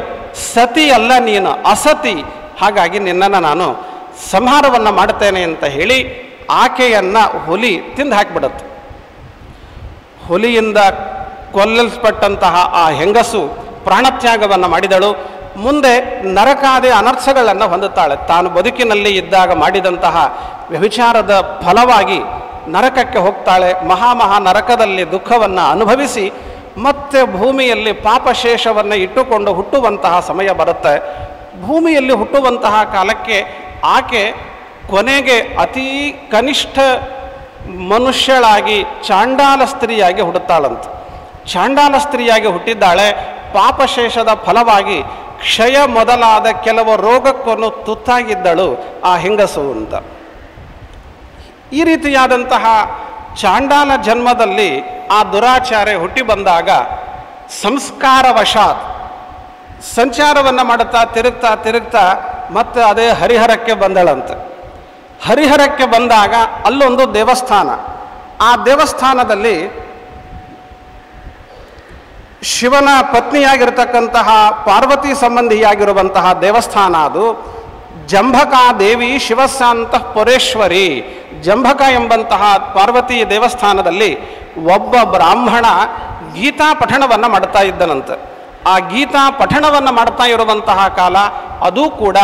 ಸತಿ ಅಲ್ಲ ನೀನು, ಅಸತಿ. ಹಾಗಾಗಿ ನಿನ್ನನ್ನು ನಾನು ಸಂಹಾರವನ್ನು ಮಾಡ್ತೇನೆ ಅಂತ ಹೇಳಿ ಆಕೆಯನ್ನು ಹುಲಿ ತಿಂದು ಹಾಕಿಬಿಡುತ್ತೆ. ಹುಲಿಯಿಂದ ಕೊಲ್ಲಲ್ಪಟ್ಟಂತಹ ಆ ಹೆಂಗಸು ಪ್ರಾಣತ್ಯಾಗವನ್ನು ಮಾಡಿದಳು. ಮುಂದೆ ನರಕಾದಿ ಅನರ್ಥಗಳನ್ನು ಹೊಂದುತ್ತಾಳೆ. ತಾನು ಬದುಕಿನಲ್ಲಿ ಇದ್ದಾಗ ಮಾಡಿದಂತಹ ವ್ಯಭಿಚಾರದ ಫಲವಾಗಿ ನರಕಕ್ಕೆ ಹೋಗ್ತಾಳೆ. ಮಹಾ ಮಹಾ ನರಕದಲ್ಲಿ ದುಃಖವನ್ನು ಅನುಭವಿಸಿ ಮತ್ತೆ ಭೂಮಿಯಲ್ಲಿ ಪಾಪಶೇಷವನ್ನು ಇಟ್ಟುಕೊಂಡು ಹುಟ್ಟುವಂತಹ ಸಮಯ ಬರುತ್ತೆ. ಭೂಮಿಯಲ್ಲಿ ಹುಟ್ಟುವಂತಹ ಕಾಲಕ್ಕೆ ಆಕೆ ಕೊನೆಗೆ ಅತೀ ಕನಿಷ್ಠ ಮನುಷ್ಯಳಾಗಿ, ಚಾಂಡಾಲ ಸ್ತ್ರೀಯಾಗಿ ಹುಡುತ್ತಾಳಂತೆ ಚಾಂಡಾಲ ಸ್ತ್ರೀಯಾಗಿ ಹುಟ್ಟಿದ್ದಾಳೆ. ಪಾಪಶೇಷದ ಫಲವಾಗಿ ಕ್ಷಯ ಮೊದಲಾದ ಕೆಲವು ರೋಗಕ್ಕನ್ನು ತುತ್ತಾಗಿದ್ದಳು ಆ ಹೆಂಗಸು ಅಂತ. ಈ ರೀತಿಯಾದಂತಹ ಚಾಂಡಾಲ ಜನ್ಮದಲ್ಲಿ ಆ ದುರಾಚಾರ್ಯ ಹುಟ್ಟಿ ಬಂದಾಗ ಸಂಸ್ಕಾರವಶಾತ್ ಸಂಚಾರವನ್ನು ಮಾಡುತ್ತಾ ತಿರುಗ್ತಾ ತಿರುಗ್ತಾ ಮತ್ತೆ ಅದೇ ಹರಿಹರಕ್ಕೆ ಬಂದಳಂತೆ. ಹರಿಹರಕ್ಕೆ ಬಂದಾಗ ಅಲ್ಲೊಂದು ದೇವಸ್ಥಾನ. ಆ ದೇವಸ್ಥಾನದಲ್ಲಿ ಶಿವನ ಪತ್ನಿಯಾಗಿರ್ತಕ್ಕಂತಹ ಪಾರ್ವತಿ ಸಂಬಂಧಿಯಾಗಿರುವಂತಹ ದೇವಸ್ಥಾನ ಅದು. ಜಂಭಕಾ ದೇವಿ ಶಿವಶಾಂತ ಪುರೇಶ್ವರಿ. ಜಂಭಕ ಎಂಬಂತಹ ಪಾರ್ವತಿ ದೇವಸ್ಥಾನದಲ್ಲಿ ಒಬ್ಬ ಬ್ರಾಹ್ಮಣ ಗೀತಾ ಪಠಣವನ್ನು ಮಾಡ್ತಾ ಇದ್ದನಂತೆ. ಆ ಗೀತಾ ಪಠಣವನ್ನು ಮಾಡ್ತಾ ಇರುವಂತಹ ಕಾಲ ಅದು ಕೂಡ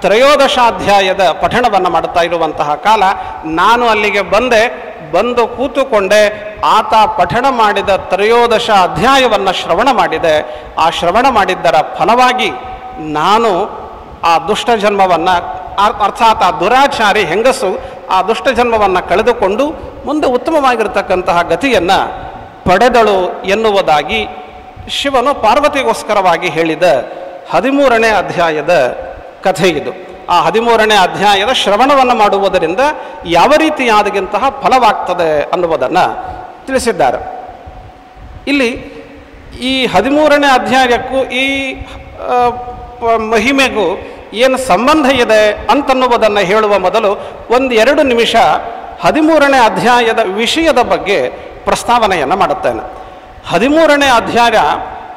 ತ್ರಯೋದಶಾಧ್ಯಾಯದ ಪಠಣವನ್ನು ಮಾಡ್ತಾ ಇರುವಂತಹ ಕಾಲ. ನಾನು ಅಲ್ಲಿಗೆ ಬಂದೆ, ಬಂದು ಕೂತುಕೊಂಡೆ ಆತ ಪಠಣ ಮಾಡಿದ ತ್ರಯೋದಶ ಅಧ್ಯಾಯವನ್ನು ಶ್ರವಣ ಮಾಡಿದೆ. ಆ ಶ್ರವಣ ಮಾಡಿದ್ದರ ಫಲವಾಗಿ ನಾನು ಆ ದುಷ್ಟ ಜನ್ಮವನ್ನು ಅರ್ಥಾತ್ ಆ ದುರಾಚಾರಿ ಹೆಂಗಸು ಆ ದುಷ್ಟ ಜನ್ಮವನ್ನು ಕಳೆದುಕೊಂಡು ಮುಂದೆ ಉತ್ತಮವಾಗಿರ್ತಕ್ಕಂತಹ ಗತಿಯನ್ನು ಪಡೆದಳು ಎನ್ನುವುದಾಗಿ ಶಿವನು ಪಾರ್ವತಿಗೋಸ್ಕರವಾಗಿ ಹೇಳಿದ ಹದಿಮೂರನೇ ಅಧ್ಯಾಯದ ಕಥೆ ಇದು. ಆ ಹದಿಮೂರನೇ ಅಧ್ಯಾಯದ ಶ್ರವಣವನ್ನು ಮಾಡುವುದರಿಂದ ಯಾವ ರೀತಿಯಾದಗಿಂತಹ ಫಲವಾಗ್ತದೆ ಅನ್ನುವುದನ್ನು ತಿಳಿಸಿದ್ದಾರೆ. ಇಲ್ಲಿ ಈ ಹದಿಮೂರನೇ ಅಧ್ಯಾಯಕ್ಕೂ ಈ ಮಹಿಮೆಗೂ ಏನು ಸಂಬಂಧ ಇದೆ ಅಂತನ್ನುವುದನ್ನು ಹೇಳುವ ಮೊದಲು ಒಂದು ಎರಡು ನಿಮಿಷ ಹದಿಮೂರನೇ ಅಧ್ಯಾಯದ ವಿಷಯದ ಬಗ್ಗೆ ಪ್ರಸ್ತಾವನೆಯನ್ನು ಮಾಡುತ್ತೇನೆ. ಹದಿಮೂರನೇ ಅಧ್ಯಾಯ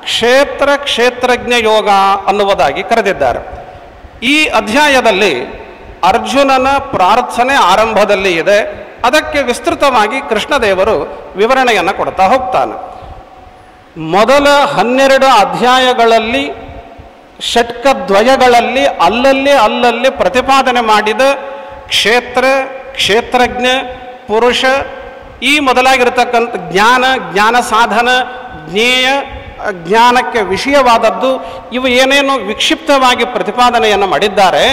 ಕ್ಷೇತ್ರ ಕ್ಷೇತ್ರಜ್ಞ ಯೋಗ ಅನ್ನುವುದಾಗಿ ಕರೆದಿದ್ದಾರೆ. ಈ ಅಧ್ಯಾಯದಲ್ಲಿ ಅರ್ಜುನನ ಪ್ರಾರ್ಥನೆ ಆರಂಭದಲ್ಲಿ ಇದೆ ಅದಕ್ಕೆ ವಿಸ್ತೃತವಾಗಿ ಕೃಷ್ಣದೇವರು ವಿವರಣೆಯನ್ನು ಕೊಡ್ತಾ ಹೋಗ್ತಾನೆ. ಮೊದಲ ಹನ್ನೆರಡು ಅಧ್ಯಾಯಗಳಲ್ಲಿ ಷಟ್ಕದ್ವಯಗಳಲ್ಲಿ ಅಲ್ಲಲ್ಲಿ ಅಲ್ಲಲ್ಲಿ ಪ್ರತಿಪಾದನೆ ಮಾಡಿದ ಕ್ಷೇತ್ರ, ಕ್ಷೇತ್ರಜ್ಞ, ಪುರುಷ, ಈ ಮೊದಲಾಗಿರತಕ್ಕಂಥ ಜ್ಞಾನ ಜ್ಞಾನ ಸಾಧನ, ಜ್ಞೇಯ, ಜ್ಞಾನಕ್ಕೆ ವಿಷಯವಾದದ್ದು, ಇವು ಏನೇನು ವಿಕ್ಷಿಪ್ತವಾಗಿ ಪ್ರತಿಪಾದನೆಯನ್ನು ಮಾಡಿದ್ದಾರೆ,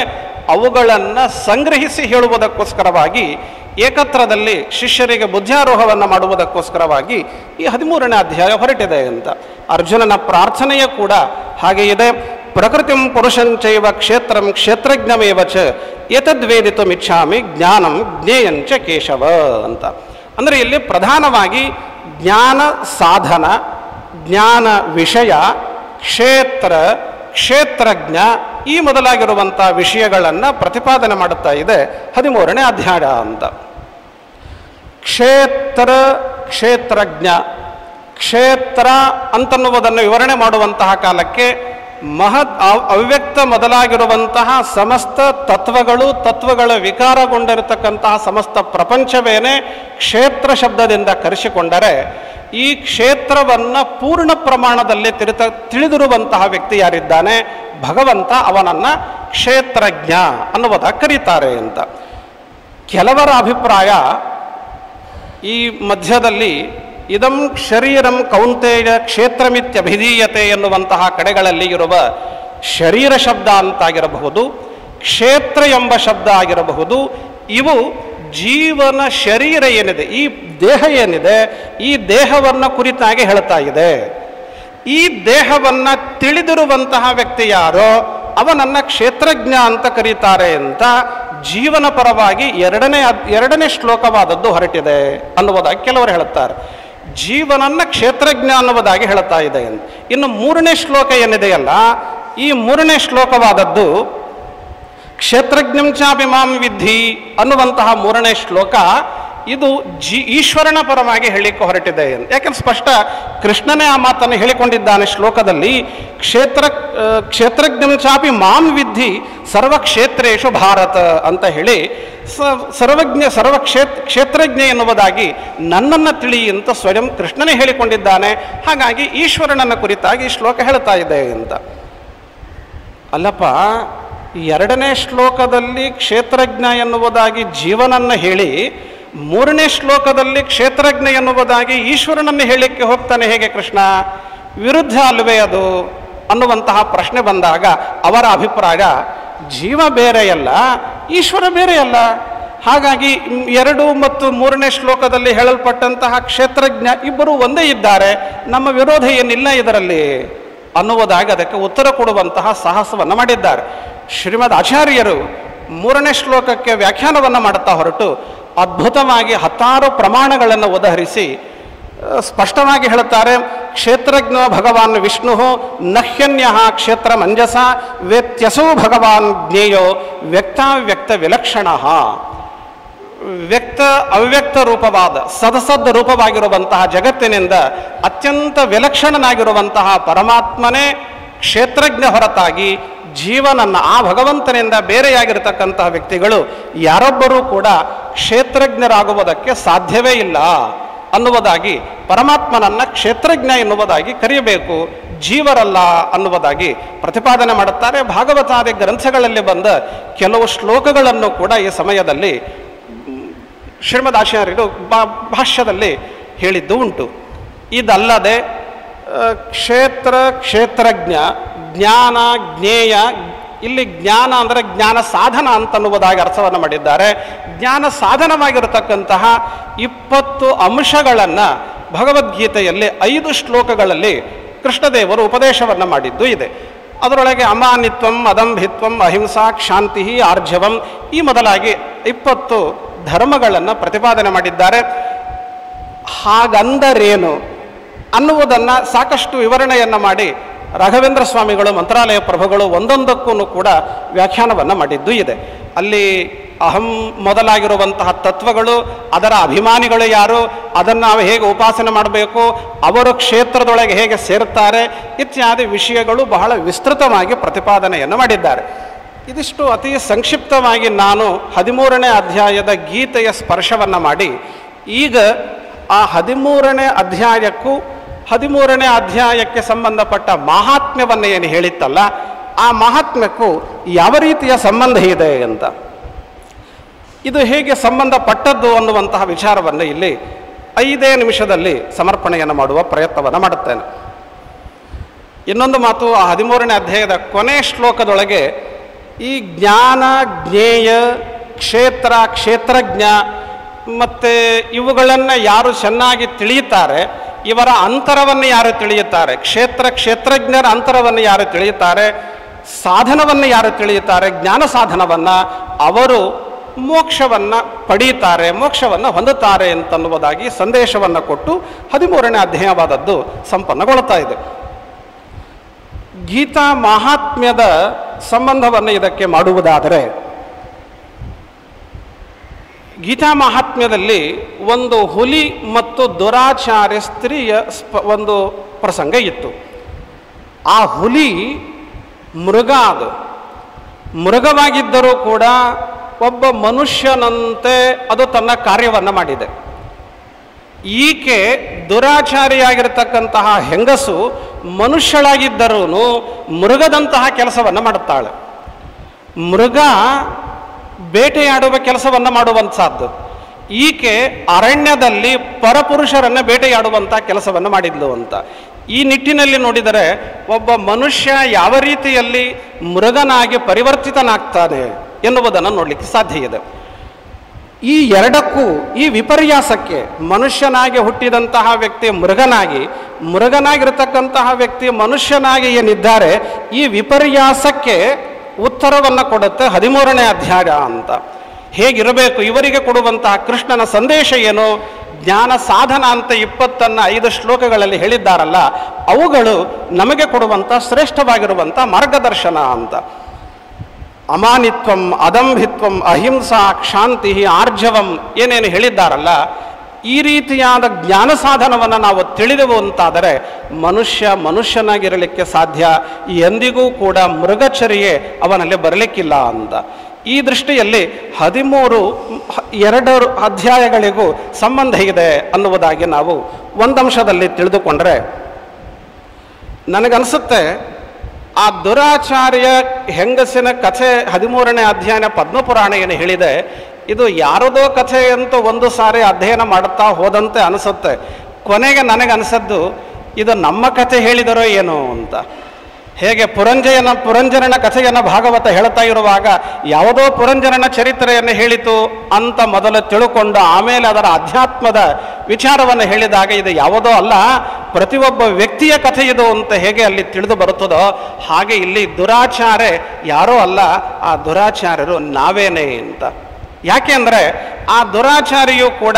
ಅವುಗಳನ್ನು ಸಂಗ್ರಹಿಸಿ ಹೇಳುವುದಕ್ಕೋಸ್ಕರವಾಗಿ ಏಕತ್ರದಲ್ಲಿ ಶಿಷ್ಯರಿಗೆ ಬುದ್ಧಾರೋಹವನ್ನು ಮಾಡುವುದಕ್ಕೋಸ್ಕರವಾಗಿ ಈ ಹದಿಮೂರನೇ ಅಧ್ಯಾಯ ಹೊರಟಿದೆ ಅಂತ. ಅರ್ಜುನನ ಪ್ರಾರ್ಥನೆಯ ಕೂಡ ಹಾಗೆ ಇದೆ. ಪ್ರಕೃತಿಂ ಪುರುಷಂಚೈವ ಕ್ಷೇತ್ರಂ ಕ್ಷೇತ್ರಜ್ಞಮೇವ ಚ ಏತದ್ವೇದಿತುಮಿಚ್ಛಾಮಿ ಜ್ಞಾನಂ ಜ್ಞೇಯಂಚ ಕೇಶವ ಅಂತ. ಅಂದರೆ ಇಲ್ಲಿ ಪ್ರಧಾನವಾಗಿ ಜ್ಞಾನ ಸಾಧನ, ಜ್ಞಾನ ವಿಷಯ, ಕ್ಷೇತ್ರ, ಕ್ಷೇತ್ರಜ್ಞ ಈ ಮೊದಲಾಗಿರುವಂಥ ವಿಷಯಗಳನ್ನು ಪ್ರತಿಪಾದನೆ ಮಾಡುತ್ತಾ ಇದೆ ಹದಿಮೂರನೇ ಅಧ್ಯಾಯ ಅಂತ. ಕ್ಷೇತ್ರ, ಕ್ಷೇತ್ರಜ್ಞ, ಕ್ಷೇತ್ರ ಅಂತನ್ನುವುದನ್ನು ವಿವರಣೆ ಮಾಡುವಂತಹ ಕಾಲಕ್ಕೆ ಮಹತ್ ಅವ್- ಅವ್ಯಕ್ತ ಮೊದಲಾಗಿರುವಂತಹ ಸಮಸ್ತ ತತ್ವಗಳು, ತತ್ವಗಳ ವಿಕಾರಗೊಂಡಿರತಕ್ಕಂತಹ ಸಮಸ್ತ ಪ್ರಪಂಚವೇನೆ ಕ್ಷೇತ್ರ ಶಬ್ದದಿಂದ ಕರೆಸಿಕೊಂಡರೆ, ಈ ಕ್ಷೇತ್ರವನ್ನು ಪೂರ್ಣ ಪ್ರಮಾಣದಲ್ಲಿ ತಿರುತ, ತಿಳಿದಿರುವಂತಹ ವ್ಯಕ್ತಿ ಯಾರಿದ್ದಾನೆ? ಭಗವಂತ ಅವನನ್ನು ಕ್ಷೇತ್ರಜ್ಞ ಅನ್ನುವುದಾಗಿ ಕರೀತಾರೆ ಅಂತ. ಕೆಲವರ ಅಭಿಪ್ರಾಯ ಈ ಮಧ್ಯದಲ್ಲಿ ಇದಂ ಶರೀರಂ ಕೌಂತೆಯ ಕ್ಷೇತ್ರಮಿತ್ಯಭಿಧೀಯತೆ ಎನ್ನುವಂತಹ ಕಡೆಗಳಲ್ಲಿ ಇರುವ ಶರೀರ ಶಬ್ದ ಅಂತಾಗಿರಬಹುದು, ಕ್ಷೇತ್ರ ಎಂಬ ಶಬ್ದ ಆಗಿರಬಹುದು, ಇವು ಜೀವನ ಶರೀರ ಏನಿದೆ, ಈ ದೇಹ ಏನಿದೆ, ಈ ದೇಹವನ್ನು ಕುರಿತಾಗಿ ಹೇಳ್ತಾ ಇದೆ. ಈ ದೇಹವನ್ನು ತಿಳಿದಿರುವಂತಹ ವ್ಯಕ್ತಿ ಯಾರೋ, ಅವನನ್ನ ಕ್ಷೇತ್ರಜ್ಞ ಅಂತ ಕರೀತಾರೆ ಅಂತ ಜೀವನ ಪರವಾಗಿ ಎರಡನೇ ಎರಡನೇ ಶ್ಲೋಕವಾದದ್ದು ಹೊರಟಿದೆ ಅನ್ನುವುದಾಗಿ ಕೆಲವರು ಹೇಳುತ್ತಾರೆ ಜೀವನನ್ನ ಕ್ಷೇತ್ರಜ್ಞ ಅನ್ನುವುದಾಗಿ ಹೇಳ್ತಾ ಇದೆ ಇನ್ನು ಮೂರನೇ ಶ್ಲೋಕ ಏನಿದೆಯಲ್ಲ, ಈ ಮೂರನೇ ಶ್ಲೋಕವಾದದ್ದು, ಕ್ಷೇತ್ರಜ್ಞಂ ಚಾಪಿ ಮಾಂ ವಿಧಿ ಅನ್ನುವಂತಹ ಮೂರನೇ ಶ್ಲೋಕ ಇದು ಜಿ ಈಶ್ವರನ ಪರವಾಗಿ ಹೇಳಿಕ್ಕೆ ಹೊರಟಿದೆ ಅಂತ ಯಾಕಂದ್ರೆ ಸ್ಪಷ್ಟ, ಕೃಷ್ಣನೇ ಆ ಮಾತನ್ನು ಹೇಳಿಕೊಂಡಿದ್ದಾನೆ ಶ್ಲೋಕದಲ್ಲಿ, ಕ್ಷೇತ್ರ ಕ್ಷೇತ್ರಜ್ಞನ ಕ್ಷೇತ್ರಜ್ಞಂ ಚಾಪಿ ಮಾಂ ವಿದ್ಧಿ ಸರ್ವಕ್ಷೇತ್ರೇಶು ಭಾರತ ಅಂತ ಹೇಳಿ ಸರ್ವಜ್ಞ ಸರ್ವ ಕ್ಷೇತ್ರ ಕ್ಷೇತ್ರಜ್ಞ ಎನ್ನುವುದಾಗಿ ನನ್ನನ್ನು ತಿಳಿ ಅಂತ ಸ್ವಯಂ ಕೃಷ್ಣನೇ ಹೇಳಿಕೊಂಡಿದ್ದಾನೆ. ಹಾಗಾಗಿ ಈಶ್ವರನನ್ನ ಕುರಿತಾಗಿ ಈ ಶ್ಲೋಕ ಹೇಳ್ತಾ ಇದೆ ಅಂತ. ಅಲ್ಲಪ್ಪ ಎರಡನೇ ಶ್ಲೋಕದಲ್ಲಿ ಕ್ಷೇತ್ರಜ್ಞ ಎನ್ನುವುದಾಗಿ ಜೀವನನ್ನು ಹೇಳಿ ಮೂರನೇ ಶ್ಲೋಕದಲ್ಲಿ ಕ್ಷೇತ್ರಜ್ಞ ಎನ್ನುವುದಾಗಿ ಈಶ್ವರನನ್ನು ಹೇಳಲಿಕ್ಕೆ ಹೋಗ್ತಾನೆ. ಹೇಗೆ ಕೃಷ್ಣ? ವಿರುದ್ಧ ಅಲ್ವೇ ಅದು? ಅನ್ನುವಂತಹ ಪ್ರಶ್ನೆ ಬಂದಾಗ ಅವರ ಅಭಿಪ್ರಾಯ, ಜೀವ ಬೇರೆಯಲ್ಲ ಈಶ್ವರ ಬೇರೆಯಲ್ಲ ಹಾಗಾಗಿ ಎರಡು ಮತ್ತು ಮೂರನೇ ಶ್ಲೋಕದಲ್ಲಿ ಹೇಳಲ್ಪಟ್ಟಂತಹ ಕ್ಷೇತ್ರಜ್ಞ ಇಬ್ಬರು ಒಂದೇ ಇದ್ದಾರೆ. ನಮ್ಮ ವಿರೋಧ ಏನಿಲ್ಲ ಇದರಲ್ಲಿ ಅನ್ನುವುದಾಗಿ ಅದಕ್ಕೆ ಉತ್ತರ ಕೊಡುವಂತಹ ಸಾಹಸವನ್ನು ಮಾಡಿದ್ದಾರೆ. ಶ್ರೀಮದ್ ಆಚಾರ್ಯರು ಮೂರನೇ ಶ್ಲೋಕಕ್ಕೆ ವ್ಯಾಖ್ಯಾನವನ್ನು ಮಾಡುತ್ತಾ ಹೊರಟು ಅದ್ಭುತವಾಗಿ ಹತ್ತಾರು ಪ್ರಮಾಣಗಳನ್ನು ಉದಹರಿಸಿ ಸ್ಪಷ್ಟವಾಗಿ ಹೇಳುತ್ತಾರೆ, ಕ್ಷೇತ್ರಜ್ಞ ಭಗವಾನ್ ವಿಷ್ಣು, ನಹ್ಯನ್ಯ ಕ್ಷೇತ್ರ ಮಂಜಸ, ವ್ಯತ್ಯಸೋ ಭಗವಾನ್ ಜ್ಞೇಯೋ ವ್ಯಕ್ತಾವ್ಯಕ್ತ ವಿಲಕ್ಷಣ. ವ್ಯಕ್ತ ಅವ್ಯಕ್ತ ರೂಪವಾದ, ಸದಸದ್ ರೂಪವಾಗಿರುವಂತಹ ಜಗತ್ತಿನಿಂದ ಅತ್ಯಂತ ವಿಲಕ್ಷಣನಾಗಿರುವಂತಹ ಪರಮಾತ್ಮನೇ ಕ್ಷೇತ್ರಜ್ಞ ಹೊರತಾಗಿ ಜೀವನನ್ನು, ಆ ಭಗವಂತನಿಂದ ಬೇರೆಯಾಗಿರ್ತಕ್ಕಂತಹ ವ್ಯಕ್ತಿಗಳು ಯಾರೊಬ್ಬರೂ ಕೂಡ ಕ್ಷೇತ್ರಜ್ಞರಾಗುವುದಕ್ಕೆ ಸಾಧ್ಯವೇ ಇಲ್ಲ ಅನ್ನುವುದಾಗಿ, ಪರಮಾತ್ಮನನ್ನ ಕ್ಷೇತ್ರಜ್ಞ ಎನ್ನುವುದಾಗಿ ಕರೆಯಬೇಕು. ಜೀವರಲ್ಲ ಅನ್ನುವುದಾಗಿ ಪ್ರತಿಪಾದನೆ ಮಾಡುತ್ತಾರೆ. ಭಾಗವತಾದಿ ಗ್ರಂಥಗಳಲ್ಲಿ ಬಂದ ಕೆಲವು ಶ್ಲೋಕಗಳನ್ನು ಕೂಡ ಈ ಸಮಯದಲ್ಲಿ ಶ್ರೀಮದ್ ಆಚಾರ್ಯರು ಭಾಷ್ಯದಲ್ಲಿ ಹೇಳಿದ್ದು ಉಂಟು. ಇದಲ್ಲದೆ ಕ್ಷೇತ್ರ ಕ್ಷೇತ್ರಜ್ಞ ಜ್ಞಾನ, ಜ್ಞೇಯ, ಇಲ್ಲಿ ಜ್ಞಾನ ಅಂದರೆ ಜ್ಞಾನ ಸಾಧನ ಅಂತನ್ನುವುದಾಗಿ ಅರ್ಥವನ್ನು ಮಾಡಿದ್ದಾರೆ. ಜ್ಞಾನ ಸಾಧನವಾಗಿರತಕ್ಕಂತಹ ಇಪ್ಪತ್ತು ಅಂಶಗಳನ್ನು ಭಗವದ್ಗೀತೆಯಲ್ಲಿ ಐದು ಶ್ಲೋಕಗಳಲ್ಲಿ ಕೃಷ್ಣದೇವರು ಉಪದೇಶವನ್ನು ಮಾಡಿದ್ದು ಇದೆ. ಅದರೊಳಗೆ ಅಮಾನಿತ್ವಂ, ಅದಂಭಿತ್ವಂ, ಅಹಿಂಸಾ, ಕ್ಷಾಂತಿ, ಆರ್ಜವಂ ಈ ಮೊದಲಾಗಿ ಇಪ್ಪತ್ತು ಧರ್ಮಗಳನ್ನು ಪ್ರತಿಪಾದನೆ ಮಾಡಿದ್ದಾರೆ. ಹಾಗಂದರೇನು ಅನ್ನುವುದನ್ನು ಸಾಕಷ್ಟು ವಿವರಣೆಯನ್ನು ಮಾಡಿ ರಾಘವೇಂದ್ರ ಸ್ವಾಮಿಗಳು, ಮಂತ್ರಾಲಯ ಪ್ರಭುಗಳು ಒಂದೊಂದಕ್ಕೂ ಕೂಡ ವ್ಯಾಖ್ಯಾನವನ್ನು ಮಾಡಿದ್ದು ಇದೆ. ಅಲ್ಲಿ ಅಹಂ ಮೊದಲಾಗಿರುವಂತಹ ತತ್ವಗಳು, ಅದರ ಅಭಿಮಾನಿಗಳು ಯಾರು, ಅದನ್ನು ನಾವು ಹೇಗೆ ಉಪಾಸನೆ ಮಾಡಬೇಕು, ಅವರು ಕ್ಷೇತ್ರದೊಳಗೆ ಹೇಗೆ ಸೇರುತ್ತಾರೆ ಇತ್ಯಾದಿ ವಿಷಯಗಳು ಬಹಳ ವಿಸ್ತೃತವಾಗಿ ಪ್ರತಿಪಾದನೆಯನ್ನು ಮಾಡಿದ್ದಾರೆ. ಇದಿಷ್ಟು ಅತಿ ಸಂಕ್ಷಿಪ್ತವಾಗಿ ನಾನು ಹದಿಮೂರನೇ ಅಧ್ಯಾಯದ ಗೀತೆಯ ಸ್ಪರ್ಶವನ್ನು ಮಾಡಿ, ಈಗ ಆ ಹದಿಮೂರನೇ ಅಧ್ಯಾಯಕ್ಕೂ ಹದಿಮೂರನೇ ಅಧ್ಯಾಯಕ್ಕೆ ಸಂಬಂಧಪಟ್ಟ ಮಹಾತ್ಮ್ಯವನ್ನು ಏನು ಹೇಳಿತ್ತಲ್ಲ, ಆ ಮಹಾತ್ಮ್ಯಕ್ಕೂ ಯಾವ ರೀತಿಯ ಸಂಬಂಧ ಇದೆ ಅಂತ. ಇದು ಹೇಗೆ ಸಂಬಂಧಪಟ್ಟದ್ದು ಅನ್ನುವಂತಹ ವಿಚಾರವನ್ನು ಇಲ್ಲಿ ಐದೇ ನಿಮಿಷದಲ್ಲಿ ಸಮರ್ಪಣೆಯನ್ನು ಮಾಡುವ ಪ್ರಯತ್ನವನ್ನು ಮಾಡುತ್ತೇನೆ. ಇನ್ನೊಂದು ಮಾತು, ಆ ಹದಿಮೂರನೇ ಅಧ್ಯಾಯದ ಕೊನೆ ಶ್ಲೋಕದೊಳಗೆ, ಈ ಜ್ಞಾನ, ಜ್ಞೇಯ, ಕ್ಷೇತ್ರ, ಕ್ಷೇತ್ರಜ್ಞ ಮತ್ತು ಇವುಗಳನ್ನು ಯಾರು ಚೆನ್ನಾಗಿ ತಿಳಿಯುತ್ತಾರೆ ಇವರ ಅಂತರವನ್ನು ಯಾರು ತಿಳಿಯುತ್ತಾರೆ? ಕ್ಷೇತ್ರ, ಕ್ಷೇತ್ರಜ್ಞರ ಅಂತರವನ್ನು ಯಾರು ತಿಳಿಯುತ್ತಾರೆ? ಸಾಧನವನ್ನು ಯಾರು ತಿಳಿಯುತ್ತಾರೆ? ಜ್ಞಾನ ಸಾಧನವನ್ನು ಅವರು ಮೋಕ್ಷವನ್ನು ಪಡೀತಾರೆ, ಮೋಕ್ಷವನ್ನು ಹೊಂದುತ್ತಾರೆ ಅಂತನ್ನುವುದಾಗಿ ಸಂದೇಶವನ್ನು ಕೊಟ್ಟು ಹದಿಮೂರನೇ ಅಧ್ಯಾಯವಾದದ್ದು ಸಂಪನ್ನಗೊಳ್ತಾ ಇದೆ. ಗೀತಾ ಮಹಾತ್ಮ್ಯದ ಸಂಬಂಧವನ್ನು ಇದಕ್ಕೆ ಮಾಡುವುದಾದರೆ ಗೀತಾ ಮಹಾತ್ಮ್ಯದಲ್ಲಿ ಒಂದು ಹುಲಿ ಮತ್ತು ದುರಾಚಾರ್ಯ ಸ್ತ್ರೀಯ ಸ್ಪ ಒಂದು ಪ್ರಸಂಗ ಇತ್ತು. ಆ ಹುಲಿ ಮೃಗ ಅದು. ಮೃಗವಾಗಿದ್ದರೂ ಕೂಡ ಒಬ್ಬ ಮನುಷ್ಯನಂತೆ ಅದು ತನ್ನ ಕಾರ್ಯವನ್ನು ಮಾಡಿದೆ. ಈಕೆ ದುರಾಚಾರಿಯಾಗಿರ್ತಕ್ಕಂತಹ ಹೆಂಗಸು ಮನುಷ್ಯಳಾಗಿದ್ದರೂ ಮೃಗದಂತಹ ಕೆಲಸವನ್ನು ಮಾಡುತ್ತಾಳೆ. ಮೃಗ ಬೇಟೆಯಾಡುವ ಕೆಲಸವನ್ನು ಮಾಡುವಂಥದ್ದು ಈಕೆ ಅರಣ್ಯದಲ್ಲಿ ಪರಪುರುಷರನ್ನು ಬೇಟೆಯಾಡುವಂಥ ಕೆಲಸವನ್ನು ಮಾಡಿದ್ಲು ಅಂತ. ಈ ನಿಟ್ಟಿನಲ್ಲಿ ನೋಡಿದರೆ ಒಬ್ಬ ಮನುಷ್ಯ ಯಾವ ರೀತಿಯಲ್ಲಿ ಮೃಗನಾಗಿ ಪರಿವರ್ತಿತನಾಗ್ತಾನೆ ಎನ್ನುವುದನ್ನು ನೋಡಲಿಕ್ಕೆ ಸಾಧ್ಯ ಇದೆ. ಈ ಎರಡಕ್ಕೂ ಈ ವಿಪರ್ಯಾಸಕ್ಕೆ ಮನುಷ್ಯನಾಗಿ ಹುಟ್ಟಿದಂತಹ ವ್ಯಕ್ತಿ ಮೃಗನಾಗಿ, ಮೃಗನಾಗಿರ್ತಕ್ಕಂತಹ ವ್ಯಕ್ತಿ ಮನುಷ್ಯನಾಗಿ ಏನಿದ್ದಾರೆ, ಈ ವಿಪರ್ಯಾಸಕ್ಕೆ ಉತ್ತರವನ್ನು ಕೊಡುತ್ತೆ ಹದಿಮೂರನೇ ಅಧ್ಯಾಯ ಅಂತ. ಹೇಗಿರಬೇಕು? ಇವರಿಗೆ ಕೊಡುವಂತಹ ಕೃಷ್ಣನ ಸಂದೇಶ ಏನು? ಜ್ಞಾನ ಸಾಧನ ಅಂತ ಇಪ್ಪತ್ತನ್ನು ಐದು ಶ್ಲೋಕಗಳಲ್ಲಿ ಹೇಳಿದ್ದಾರಲ್ಲ, ಅವುಗಳು ನಮಗೆ ಕೊಡುವಂಥ ಶ್ರೇಷ್ಠವಾಗಿರುವಂಥ ಮಾರ್ಗದರ್ಶನ ಅಂತ. ಅಮಾನಿತ್ವಂ ಅದಂಭಿತ್ವಂ ಅಹಿಂಸಾ ಕ್ಷಾಂತಿ ಆರ್ಜವಂ ಏನೇನು ಹೇಳಿದ್ದಾರಲ್ಲ ಈ ರೀತಿಯಾದ ಜ್ಞಾನ ಸಾಧನವನ್ನು ನಾವು ತಿಳಿದೆವು ಅಂತಾದರೆ ಮನುಷ್ಯ ಮನುಷ್ಯನಾಗಿರಲಿಕ್ಕೆ ಸಾಧ್ಯ, ಎಂದಿಗೂ ಕೂಡ ಮೃಗಚರ್ಯೆ ಅವನಲ್ಲಿ ಬರಲಿಕ್ಕಿಲ್ಲ ಅಂತ. ಈ ದೃಷ್ಟಿಯಲ್ಲಿ ಹದಿಮೂರು ಎರಡರು ಎರಡು ಅಧ್ಯಾಯಗಳಿಗೂ ಸಂಬಂಧ ಇದೆ ಅನ್ನುವುದಾಗಿ ನಾವು ಒಂದಂಶದಲ್ಲಿ ತಿಳಿದುಕೊಂಡ್ರೆ, ನನಗನ್ಸುತ್ತೆ ಆ ದುರಾಚಾರ್ಯ ಹೆಂಗಸಿನ ಕಥೆ ಹದಿಮೂರನೇ ಅಧ್ಯಯನ ಪದ್ಮಪುರಾಣ ಏನು ಹೇಳಿದೆ ಇದು ಯಾರದೋ ಕಥೆ ಅಂತ ಒಂದು ಸಾರಿ ಅಧ್ಯಯನ ಮಾಡುತ್ತಾ ಹೋದಂತೆ ಅನಿಸುತ್ತೆ. ಕೊನೆಗೆ ನನಗೆ ಅನಿಸದ್ದು ಇದು ನಮ್ಮ ಕಥೆ ಹೇಳಿದರೋ ಏನೋ ಅಂತ. ಹೇಗೆ ಪುರಂಜಯನ, ಪುರಂಜನನ ಕಥೆಯನ್ನು ಭಾಗವತ ಹೇಳ್ತಾ ಇರುವಾಗ, ಯಾವುದೋ ಪುರಂಜನನ ಚರಿತ್ರೆಯನ್ನು ಹೇಳಿತು ಅಂತ ಮೊದಲು ತಿಳ್ಕೊಂಡು ಆಮೇಲೆ ಅದರ ಅಧ್ಯಾತ್ಮದ ವಿಚಾರವನ್ನು ಹೇಳಿದಾಗ ಇದು ಯಾವುದೋ ಅಲ್ಲ, ಪ್ರತಿಯೊಬ್ಬ ವ್ಯಕ್ತಿಯ ಕಥೆ ಇದು ಅಂತ ಹೇಗೆ ಅಲ್ಲಿ ತಿಳಿದು ಬರುತ್ತದೋ ಹಾಗೆ ಇಲ್ಲಿ ದುರಾಚಾರೆ ಯಾರೋ ಅಲ್ಲ, ಆ ದುರಾಚಾರ್ಯರು ನಾವೇನೇ ಅಂತ. ಯಾಕೆ ಅಂದರೆ ಆ ದುರಾಚಾರಿಯು ಕೂಡ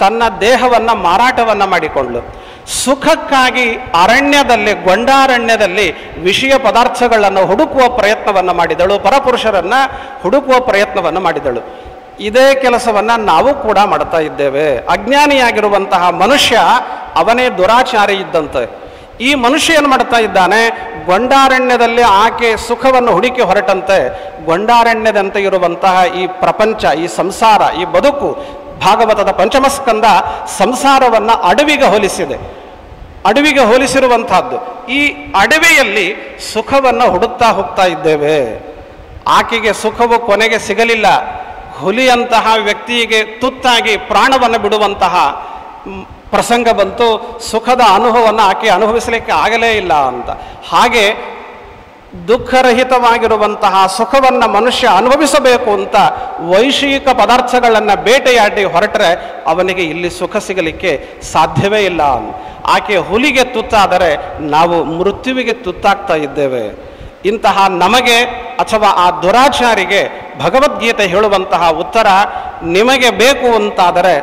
ತನ್ನ ದೇಹವನ್ನು ಮಾರಾಟವನ್ನು ಮಾಡಿಕೊಂಡ್ಲು. ಸುಖಕ್ಕಾಗಿ ಅರಣ್ಯದಲ್ಲಿ, ಗೊಂಡಾರಣ್ಯದಲ್ಲಿ ವಿಷಯ ಪದಾರ್ಥಗಳನ್ನು ಹುಡುಕುವ ಪ್ರಯತ್ನವನ್ನು ಮಾಡಿದಳು, ಪರಪುರುಷರನ್ನು ಹುಡುಕುವ ಪ್ರಯತ್ನವನ್ನು ಮಾಡಿದಳು. ಇದೇ ಕೆಲಸವನ್ನು ನಾವು ಕೂಡ ಮಾಡ್ತಾ ಇದ್ದೇವೆ. ಅಜ್ಞಾನಿಯಾಗಿರುವಂತಹ ಮನುಷ್ಯ ಅವನೇ ದುರಾಚಾರಿ ಇದ್ದಂತೆ. ಈ ಮನುಷ್ಯ ಏನು ಮಾಡ್ತಾ ಇದ್ದಾನೆ? ಗೊಂಡಾರಣ್ಯದಲ್ಲಿ ಆಕೆ ಸುಖವನ್ನು ಹುಡುಕಿ ಹೊರಟಂತೆ ಗೊಂಡಾರಣ್ಯದಂತೆ ಇರುವಂತಹ ಈ ಪ್ರಪಂಚ, ಈ ಸಂಸಾರ, ಈ ಬದುಕು, ಭಾಗವತದ ಪಂಚಮಸ್ಕಂದ ಸಂಸಾರವನ್ನು ಅಡವಿಗೆ ಹೋಲಿಸಿದೆ. ಅಡವಿಗೆ ಹೋಲಿಸಿರುವಂತಹದ್ದು ಈ ಅಡವಿಯಲ್ಲಿ ಸುಖವನ್ನು ಹುಡುಕ್ತಾ ಹೋಗ್ತಾ ಇದ್ದೇವೆ. ಆಕೆಗೆ ಸುಖವು ಕೊನೆಗೆ ಸಿಗಲಿಲ್ಲ. ಹುಲಿಯಂತಹ ವ್ಯಕ್ತಿಗೆ ತುತ್ತಾಗಿ ಪ್ರಾಣವನ್ನು ಬಿಡುವಂತಹ ಪ್ರಸಂಗ ಬಂತು, ಸುಖದ ಅನುಭವವನ್ನು ಆಕೆ ಅನುಭವಿಸಲಿಕ್ಕೆ ಆಗಲೇ ಇಲ್ಲ ಅಂತ. ಹಾಗೆ ದುಃಖರಹಿತವಾಗಿರುವಂತಹ ಸುಖವನ್ನು ಮನುಷ್ಯ ಅನುಭವಿಸಬೇಕು ಅಂತ ವೈಷಯಿಕ ಪದಾರ್ಥಗಳನ್ನು ಬೇಟೆಯಾಡಿ ಹೊರಟರೆ ಅವನಿಗೆ ಇಲ್ಲಿ ಸುಖ ಸಿಗಲಿಕ್ಕೆ ಸಾಧ್ಯವೇ ಇಲ್ಲ ಆಕೆ ಹುಲಿಗೆ ತುತ್ತಾದರೆ ನಾವು ಮೃತ್ಯುವಿಗೆ ತುತ್ತಾಗ್ತಾ ಇದ್ದೇವೆ. ಇಂತಹ ನಮಗೆ ಅಥವಾ ಆ ದುರಾಚಾರಿಗೆ ಭಗವದ್ಗೀತೆ ಹೇಳುವಂತಹ ಉತ್ತರ ನಿಮಗೆ ಬೇಕು ಅಂತಾದರೆ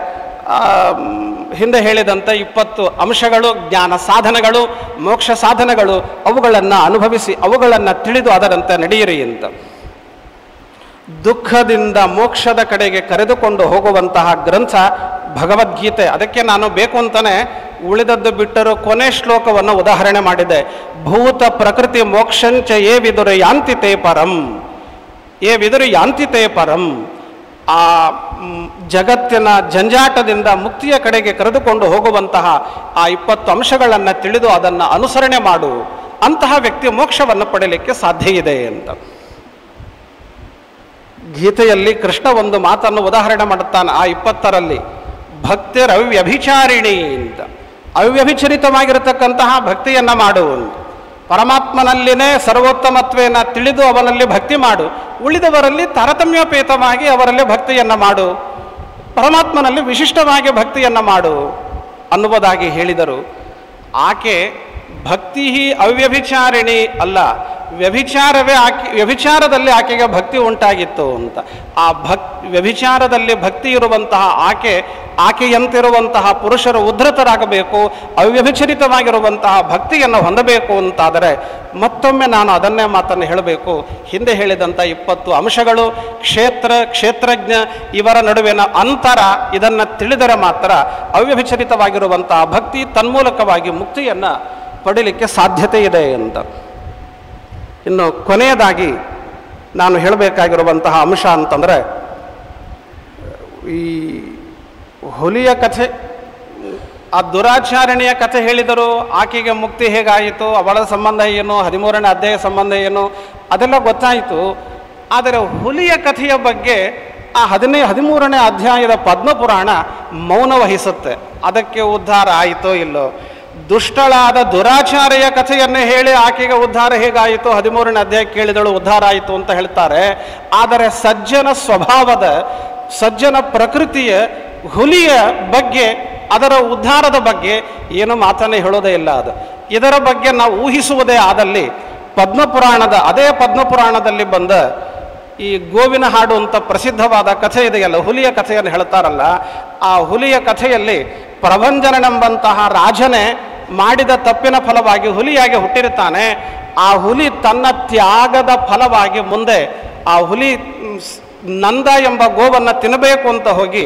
ಹಿಂದೆ ಹೇಳಿದಂತೆ ಇಪ್ಪತ್ತು ಅಂಶಗಳು, ಜ್ಞಾನ ಸಾಧನಗಳು, ಮೋಕ್ಷ ಸಾಧನಗಳು, ಅವುಗಳನ್ನು ಅನುಭವಿಸಿ, ಅವುಗಳನ್ನು ತಿಳಿದು ಅದರಂತೆ ನಡೆಯಿರಿ ಅಂತ. ದುಃಖದಿಂದ ಮೋಕ್ಷದ ಕಡೆಗೆ ಕರೆದುಕೊಂಡು ಹೋಗುವಂತಹ ಗ್ರಂಥ ಭಗವದ್ಗೀತೆ. ಅದಕ್ಕೆ ನಾನು ಬೇಕು ಅಂತಾನೆ ಉಳಿದದ್ದು ಬಿಟ್ಟರು ಕೊನೆ ಶ್ಲೋಕವನ್ನು ಉದಾಹರಣೆ ಮಾಡಿದೆ. ಭೂತ ಪ್ರಕೃತಿ ಮೋಕ್ಷಂಚ ಏ ವಿದುರು ಯಾಂತಿತೇ ಪರಂ. ಏ ವಿದುರು ಯಾಂತಿತೇ ಪರಂ. ಆ ಜಗತ್ತಿನ ಜಂಜಾಟದಿಂದ ಮುಕ್ತಿಯ ಕಡೆಗೆ ಕರೆದುಕೊಂಡು ಹೋಗುವಂತಹ ಆ ಇಪ್ಪತ್ತು ಅಂಶಗಳನ್ನು ತಿಳಿದು ಅದನ್ನು ಅನುಸರಣೆ ಮಾಡು. ಅಂತಹ ವ್ಯಕ್ತಿ ಮೋಕ್ಷವನ್ನು ಪಡೆಯಲಿಕ್ಕೆ ಸಾಧ್ಯ ಇದೆ ಅಂತ. ಗೀತೆಯಲ್ಲಿ ಕೃಷ್ಣ ಒಂದು ಮಾತನ್ನು ಉದಾಹರಣೆ ಮಾಡುತ್ತಾನೆ, ಆ ಇಪ್ಪತ್ತರಲ್ಲಿ, ಭಕ್ತಿರವ್ಯಭಿಚಾರಿಣಿ ಅಂತ. ಅವ್ಯಭಿಚರಿತವಾಗಿರತಕ್ಕಂತಹ ಭಕ್ತಿಯನ್ನು ಮಾಡು ಅಂತ. ಪರಮಾತ್ಮನಲ್ಲಿನೇ ಸರ್ವೋತ್ತಮತ್ವೇನ ತಿಳಿದು ಅವನಲ್ಲಿ ಭಕ್ತಿ ಮಾಡು. ಉಳಿದವರಲ್ಲಿ ತಾರತಮ್ಯಪೇತವಾಗಿ ಅವರಲ್ಲಿ ಭಕ್ತಿಯನ್ನು ಮಾಡು. ಪರಮಾತ್ಮನಲ್ಲಿ ವಿಶಿಷ್ಟವಾಗಿ ಭಕ್ತಿಯನ್ನು ಮಾಡು ಅನ್ನುವುದಾಗಿ ಹೇಳಿದರು. ಆಕೆ ಭಕ್ತಿ ಅವ್ಯಭಿಚಾರಿಣಿ ಅಲ್ಲ ವ್ಯಭಿಚಾರವೇ ಆಕೆ, ವ್ಯಭಿಚಾರದಲ್ಲಿ ಆಕೆಗೆ ಭಕ್ತಿ ಉಂಟಾಗಿತ್ತು ಅಂತ. ಆ ಭಕ್, ವ್ಯಭಿಚಾರದಲ್ಲಿ ಭಕ್ತಿ ಇರುವಂತಹ ಆಕೆ, ಆಕೆಯಂತಿರುವಂತಹ ಪುರುಷರು ಉದ್ಧತರಾಗಬೇಕು, ಅವ್ಯಭಿಚರಿತವಾಗಿರುವಂತಹ ಭಕ್ತಿಯನ್ನು ಹೊಂದಬೇಕು ಅಂತಾದರೆ ಮತ್ತೊಮ್ಮೆ ನಾನು ಅದನ್ನೇ ಮಾತನ್ನು ಹೇಳಬೇಕು. ಹಿಂದೆ ಹೇಳಿದಂಥ ಇಪ್ಪತ್ತು ಅಂಶಗಳು, ಕ್ಷೇತ್ರ, ಕ್ಷೇತ್ರಜ್ಞ, ಇವರ ನಡುವಿನ ಅಂತರ, ಇದನ್ನು ತಿಳಿದರೆ ಮಾತ್ರ ಅವ್ಯಭಿಚರಿತವಾಗಿರುವಂತಹ ಭಕ್ತಿ ತನ್ಮೂಲಕವಾಗಿ ಮುಕ್ತಿಯನ್ನು ಪಡೀಲಿಕ್ಕೆ ಸಾಧ್ಯತೆ ಇದೆ ಅಂತ. ಇನ್ನು ಕೊನೆಯದಾಗಿ ನಾನು ಹೇಳಬೇಕಾಗಿರುವಂತಹ ಅಂಶ ಅಂತಂದರೆ, ಈ ಹುಲಿಯ ಕಥೆ, ಆ ದುರಾಚಾರಣೆಯ ಕಥೆ ಹೇಳಿದರು ಆಕೆಗೆ ಮುಕ್ತಿ ಹೇಗಾಯಿತು, ಅವಳ ಸಂಬಂಧ ಏನು, ಹದಿಮೂರನೇ ಅಧ್ಯಾಯ ಸಂಬಂಧ ಏನು, ಅದೆಲ್ಲ ಗೊತ್ತಾಯಿತು. ಆದರೆ ಹುಲಿಯ ಕಥೆಯ ಬಗ್ಗೆ ಆ ಹದಿನೈ, ಹದಿಮೂರನೇ ಅಧ್ಯಾಯದ ಪದ್ಮಪುರಾಣ ಮೌನ ವಹಿಸುತ್ತೆ. ಅದಕ್ಕೆ ಉದ್ಧಾರ ಆಯಿತೋ ಇಲ್ಲೋ? ದುಷ್ಟಳಾದ ದುರಾಚಾರ್ಯ ಕಥೆಯನ್ನು ಹೇಳಿ ಆಕೆಗೆ ಉದ್ಧಾರ ಹೇಗಾಯಿತು? ಹದಿಮೂರನೇ ಅಧ್ಯಾಯ ಕೇಳಿದಳು, ಉದ್ಧಾರ ಆಯಿತು ಅಂತ ಹೇಳ್ತಾರೆ. ಆದರೆ ಸಜ್ಜನ ಸ್ವಭಾವದ, ಸಜ್ಜನ ಪ್ರಕೃತಿಯ ಹುಲಿಯ ಬಗ್ಗೆ, ಅದರ ಉದ್ಧಾರದ ಬಗ್ಗೆ ಏನು ಮಾತನ್ನೇ ಹೇಳೋದೇ ಇಲ್ಲ ಅದು. ಇದರ ಬಗ್ಗೆ ನಾವು ಊಹಿಸುವುದೇ ಆದಲ್ಲಿ ಪದ್ಮಪುರಾಣದ, ಅದೇ ಪದ್ಮಪುರಾಣದಲ್ಲಿ ಬಂದ ಈ ಗೋವಿನ ಹಾಡು ಅಂತ ಪ್ರಸಿದ್ಧವಾದ ಕಥೆ ಇದೆಯಲ್ಲ, ಹುಲಿಯ ಕಥೆಯನ್ನು ಹೇಳ್ತಾರಲ್ಲ, ಆ ಹುಲಿಯ ಕಥೆಯಲ್ಲಿ ಪ್ರಭಂಜನನೆಂಬಂತಹ ರಾಜನೇ ಮಾಡಿದ ತಪ್ಪಿನ ಫಲವಾಗಿ ಹುಲಿಯಾಗಿ ಹುಟ್ಟಿರುತ್ತಾನೆ. ಆ ಹುಲಿ ತನ್ನ ತ್ಯಾಗದ ಫಲವಾಗಿ ಮುಂದೆ ಆ ಹುಲಿ ನಂದ ಎಂಬ ಗೋವನ್ನು ತಿನ್ನಬೇಕು ಅಂತ ಹೋಗಿ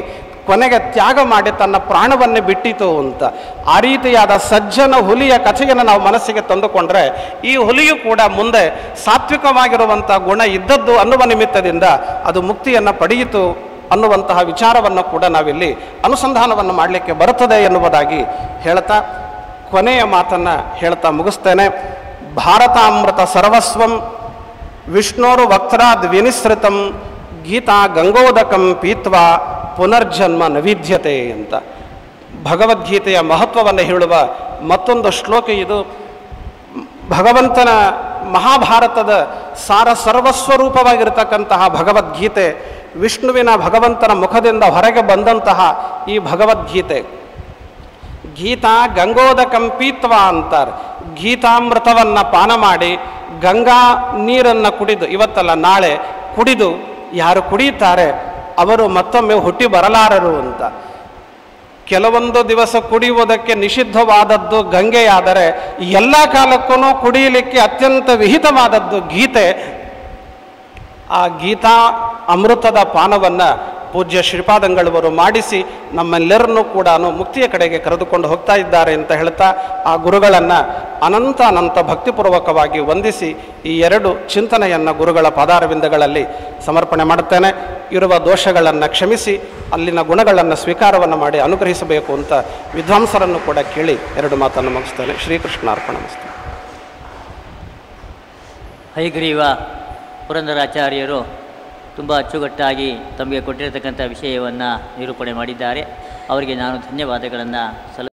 ಕೊನೆಗೆ ತ್ಯಾಗ ಮಾಡಿ ತನ್ನ ಪ್ರಾಣವನ್ನೇ ಬಿಟ್ಟಿತು ಅಂತ. ಆ ರೀತಿಯಾದ ಸಜ್ಜನ ಹುಲಿಯ ಕಥೆಯನ್ನು ನಾವು ಮನಸ್ಸಿಗೆ ತಂದುಕೊಂಡ್ರೆ ಈ ಹುಲಿಯು ಕೂಡ ಮುಂದೆ ಸಾತ್ವಿಕವಾಗಿರುವಂಥ ಗುಣ ಇದ್ದದ್ದು ಅನ್ನುವ ನಿಮಿತ್ತದಿಂದ ಅದು ಮುಕ್ತಿಯನ್ನು ಪಡೆಯಿತು ಅನ್ನುವಂತಹ ವಿಚಾರವನ್ನು ಕೂಡ ನಾವಿಲ್ಲಿ ಅನುಸಂಧಾನವನ್ನು ಮಾಡಲಿಕ್ಕೆ ಬರುತ್ತದೆ ಎನ್ನುವುದಾಗಿ ಹೇಳ್ತಾ ಕೊನೆಯ ಮಾತನ್ನು ಹೇಳ್ತಾ ಮುಗಿಸ್ತೇನೆ. ಭಾರತಾಮೃತ ಸರ್ವಸ್ವಂ ವಿಷ್ಣೋರು ವಕ್ರಾದ್ ವಿನಿಸೃತಂ ಗೀತಾ ಗಂಗೋದಕಂ ಪೀತ್ವಾ ಪುನರ್ಜನ್ಮ ನವಿದ್ಯತೆ ಅಂತ. ಭಗವದ್ಗೀತೆಯ ಮಹತ್ವವನ್ನು ಹೇಳುವ ಮತ್ತೊಂದು ಶ್ಲೋಕ ಇದು. ಭಗವಂತನ ಮಹಾಭಾರತದ ಸಾರ ಸರ್ವಸ್ವರೂಪವಾಗಿರತಕ್ಕಂತಹ ಭಗವದ್ಗೀತೆ ವಿಷ್ಣುವಿನ ಭಗವಂತನ ಮುಖದಿಂದ ಹೊರಗೆ ಬಂದಂತಹ ಈ ಭಗವದ್ಗೀತೆ. ಗೀತಾ ಗಂಗೋದಕಂ ಪೀತ್ವ ಅಂತಾರೆ. ಗೀತಾಮೃತವನ್ನು ಪಾನ ಮಾಡಿ ಗಂಗಾ ನೀರನ್ನು ಕುಡಿದು, ಇವತ್ತಲ್ಲ ನಾಳೆ ಕುಡಿದು ಯಾರು ಕುಡಿಯುತ್ತಾರೆ, ಅವರು ಮತ್ತೊಮ್ಮೆ ಹುಟ್ಟಿ ಬರಲಾರರು ಅಂತ. ಕೆಲವೊಂದು ದಿವಸ ಕುಡಿಯುವುದಕ್ಕೆ ನಿಷಿದ್ಧವಾದದ್ದು ಗಂಗೆಯಾದರೆ, ಎಲ್ಲ ಕಾಲಕ್ಕೂ ಕುಡಿಯಲಿಕ್ಕೆ ಅತ್ಯಂತ ವಿಹಿತವಾದದ್ದು ಗೀತೆ. ಆ ಗೀತಾ ಅಮೃತದ ಪಾನವನ್ನು ಪೂಜ್ಯ ಶ್ರೀಪಾದಂಗಳವರು ಮಾಡಿಸಿ ನಮ್ಮೆಲ್ಲರನ್ನೂ ಕೂಡ ಮುಕ್ತಿಯ ಕಡೆಗೆ ಕರೆದುಕೊಂಡು ಹೋಗ್ತಾ ಇದ್ದಾರೆ ಅಂತ ಹೇಳ್ತಾ ಆ ಗುರುಗಳನ್ನು ಅನಂತ ಅನಂತ ಭಕ್ತಿಪೂರ್ವಕವಾಗಿ ವಂದಿಸಿ ಈ ಎರಡು ಚಿಂತನೆಯನ್ನು ಗುರುಗಳ ಪಾದಾರವಿಂದಗಳಲ್ಲಿ ಸಮರ್ಪಣೆ ಮಾಡುತ್ತೇನೆ. ಇರುವ ದೋಷಗಳನ್ನು ಕ್ಷಮಿಸಿ, ಅಲ್ಲಿನ ಗುಣಗಳನ್ನು ಸ್ವೀಕಾರವನ್ನು ಮಾಡಿ ಅನುಗ್ರಹಿಸಬೇಕು ಅಂತ ವಿದ್ವಾಂಸರನ್ನು ಕೂಡ ಕೇಳಿ ಎರಡು ಮಾತನ್ನು ಮುಗಿಸ್ತೇನೆ. ಶ್ರೀಕೃಷ್ಣ ಅರ್ಪಣ ಮುಗಿಸ್ತೇನೆ. ಹೈಗ್ರೀವ ಪುರಂದರಾಚಾರ್ಯರು ತುಂಬ ಅಚ್ಚುಕಟ್ಟಾಗಿ ತಮಗೆ ಕೊಟ್ಟಿರತಕ್ಕಂಥ ವಿಷಯವನ್ನು ನಿರೂಪಣೆ ಮಾಡಿದ್ದಾರೆ. ಅವರಿಗೆ ನಾನು ಧನ್ಯವಾದಗಳನ್ನು ಸಲ್ಲ